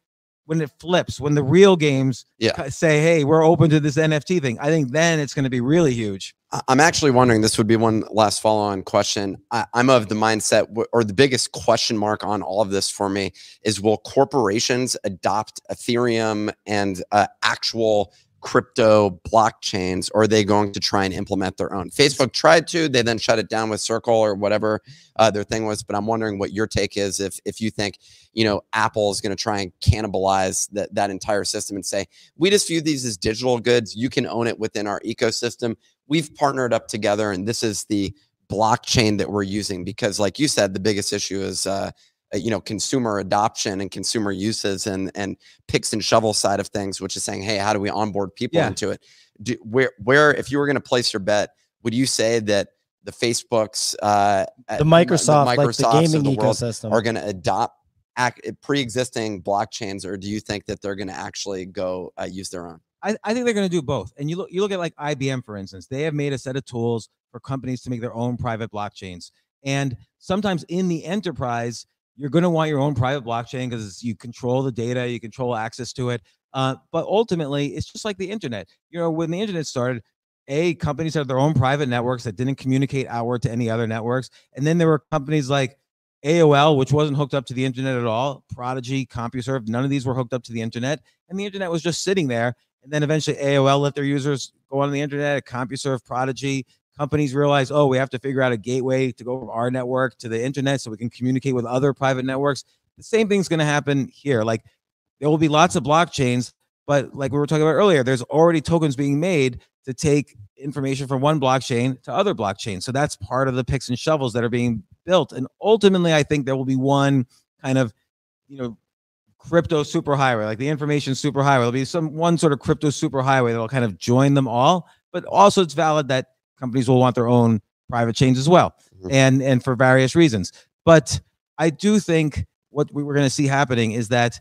when it flips, when the real games Yeah. say, hey, we're open to this NFT thing, I think then it's going to be really huge. I'm actually wondering. This would be one last follow-on question. I, I'm of the mindset, or the biggest question mark on all of this for me is: Will corporations adopt Ethereum and uh, actual crypto blockchains, or are they going to try and implement their own? Facebook tried to; they then shut it down with Circle or whatever uh, their thing was. But I'm wondering what your take is. If if you think you know Apple is going to try and cannibalize that that entire system and say we just view these as digital goods, you can own it within our ecosystem we've partnered up together and this is the blockchain that we're using because like you said the biggest issue is uh you know consumer adoption and consumer uses and and picks and shovel side of things which is saying hey how do we onboard people Yeah. into it do, where where if you were going to place your bet would you say that the facebooks uh uh, The Microsoft, like the Microsofts of gaming the ecosystem. are going to adopt ac- pre-existing blockchains or do you think that they're going to actually go uh, use their own I, I think they're going to do both. And you look, you look at like IBM, for instance, they have made a set of tools for companies to make their own private blockchains. And sometimes in the enterprise, you're going to want your own private blockchain because you control the data, you control access to it. Uh, but ultimately, it's just like the internet. You know, when the internet started, a companies had their own private networks that didn't communicate outward to any other networks, and then there were companies like AOL, which wasn't hooked up to the internet at all. Prodigy, CompuServe, none of these were hooked up to the internet, and the internet was just sitting there. And then eventually AOL let their users go on the internet, CompuServe, Prodigy. Companies realize, oh, we have to figure out a gateway to go from our network to the internet so we can communicate with other private networks. The same thing's going to happen here. Like there will be lots of blockchains, but like we were talking about earlier, there's already tokens being made to take information from one blockchain to other blockchains. So that's part of the picks and shovels that are being built. And ultimately, I think there will be one kind of, you know, crypto superhighway, like the information superhighway. There'll be some one sort of crypto superhighway that'll kind of join them all. But also, it's valid that companies will want their own private chains as well, Mhm. and and for various reasons. But I do think what we were going to see happening is that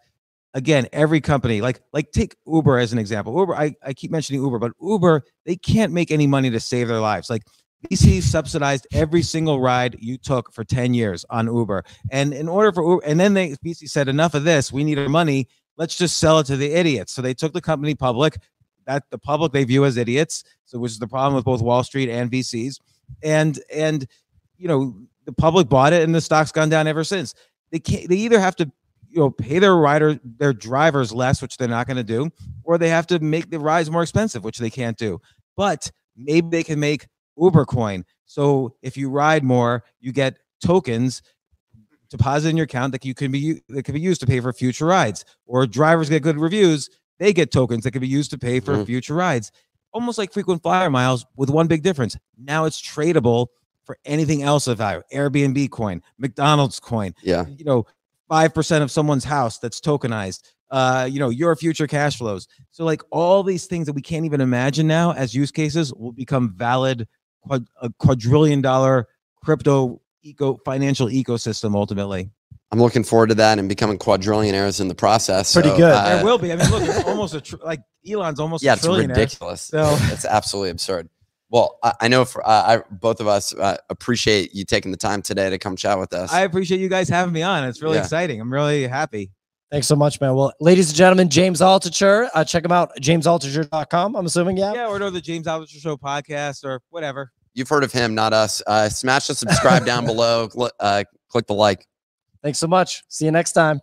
again, every company, like like take Uber as an example. Uber, I, I keep mentioning Uber, but Uber, they can't make any money to save their lives. Like VC subsidized every single ride you took for 10 years on Uber. And in order for Uber, and then they VC said, enough of this, we need our money. Let's just sell it to the idiots. So they took the company public. That the public they view as idiots. So which is the problem with both Wall Street and VCs. And and you know, the public bought it and the stock's gone down ever since. They can't they either have to you know pay their rider their drivers less which they're not going to do or they have to make the rides more expensive which they can't do but maybe they can make uber coin so if you ride more you get tokens deposit in your account that you can be that can be used to pay for future rides or drivers get good reviews they get tokens that can be used to pay for Mhm. future rides almost like frequent flyer miles with one big difference now it's tradable for anything else of value airbnb coin mcdonald's coin Yeah. you know, five percent of someone's house that's tokenized. Uh, you know, your future cash flows. So like all these things that we can't even imagine now as use cases will become valid quad, a quadrillion dollar crypto eco financial ecosystem ultimately. I'm looking forward to that and becoming quadrillionaires in the process. Pretty So, good. uh, there will be. I mean, look, it's almost a tr- like Elon's almost yeah, a it's trillionaire. ridiculous. So- it's absolutely absurd. Well, I, I know for uh, I, both of us uh, appreciate you taking the time today to come chat with us. I appreciate you guys having me on. It's really Yeah. exciting. I'm really happy. Thanks so much, man. Well, ladies and gentlemen, James Altucher, uh, check him out, jamesaltucher.com. I'm assuming, yeah. Yeah, or to the James Altucher Show podcast or whatever. You've heard of him, not us. Uh, smash the subscribe down below. Cl- uh, click the like. Thanks so much. See you next time.